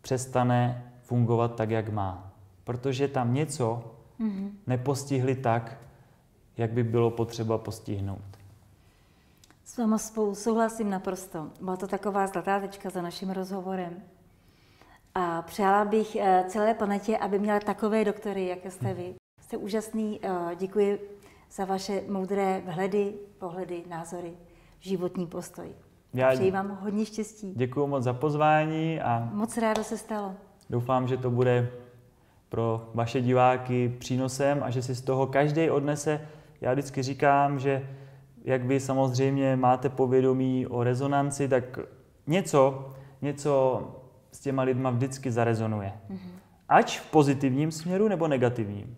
přestane fungovat tak, jak má. Protože tam něco Mhm. nepostihli tak, jak by bylo potřeba postihnout. S váma spolu souhlasím naprosto. Byla to taková zlatá tečka za naším rozhovorem. A přála bych eh, celé planetě, aby měla takové doktory, jako jste vy. Jste úžasný, eh, děkuji za vaše moudré vhledy, pohledy, názory, životní postoj. Já Přeji vám hodně štěstí. děkuji moc za pozvání a Moc rádo se stalo. doufám, že to bude pro vaše diváky přínosem a že si z toho každý odnese. Já vždycky říkám, že jak vy samozřejmě máte povědomí o rezonanci, tak něco, něco s těma lidma vždycky zarezonuje. Ať v pozitivním směru nebo negativním.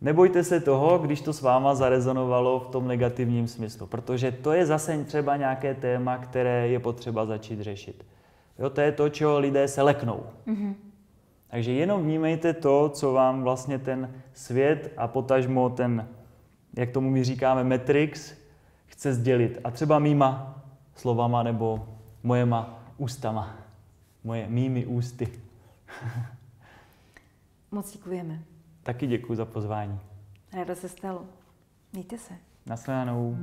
Nebojte se toho, když to s váma zarezonovalo v tom negativním smyslu, protože to je zase třeba nějaké téma, které je potřeba začít řešit. Jo, to je to, čeho lidé se leknou. Mhm. Takže jenom vnímejte to, co vám vlastně ten svět a potažmo ten, jak tomu my říkáme, Matrix, chce sdělit. A třeba mýma slovama nebo mojema ústama. Moje, mými ústy. Moc děkujeme. Taky děkuji za pozvání. Rádo se stalo. Mějte se. Nasledanou.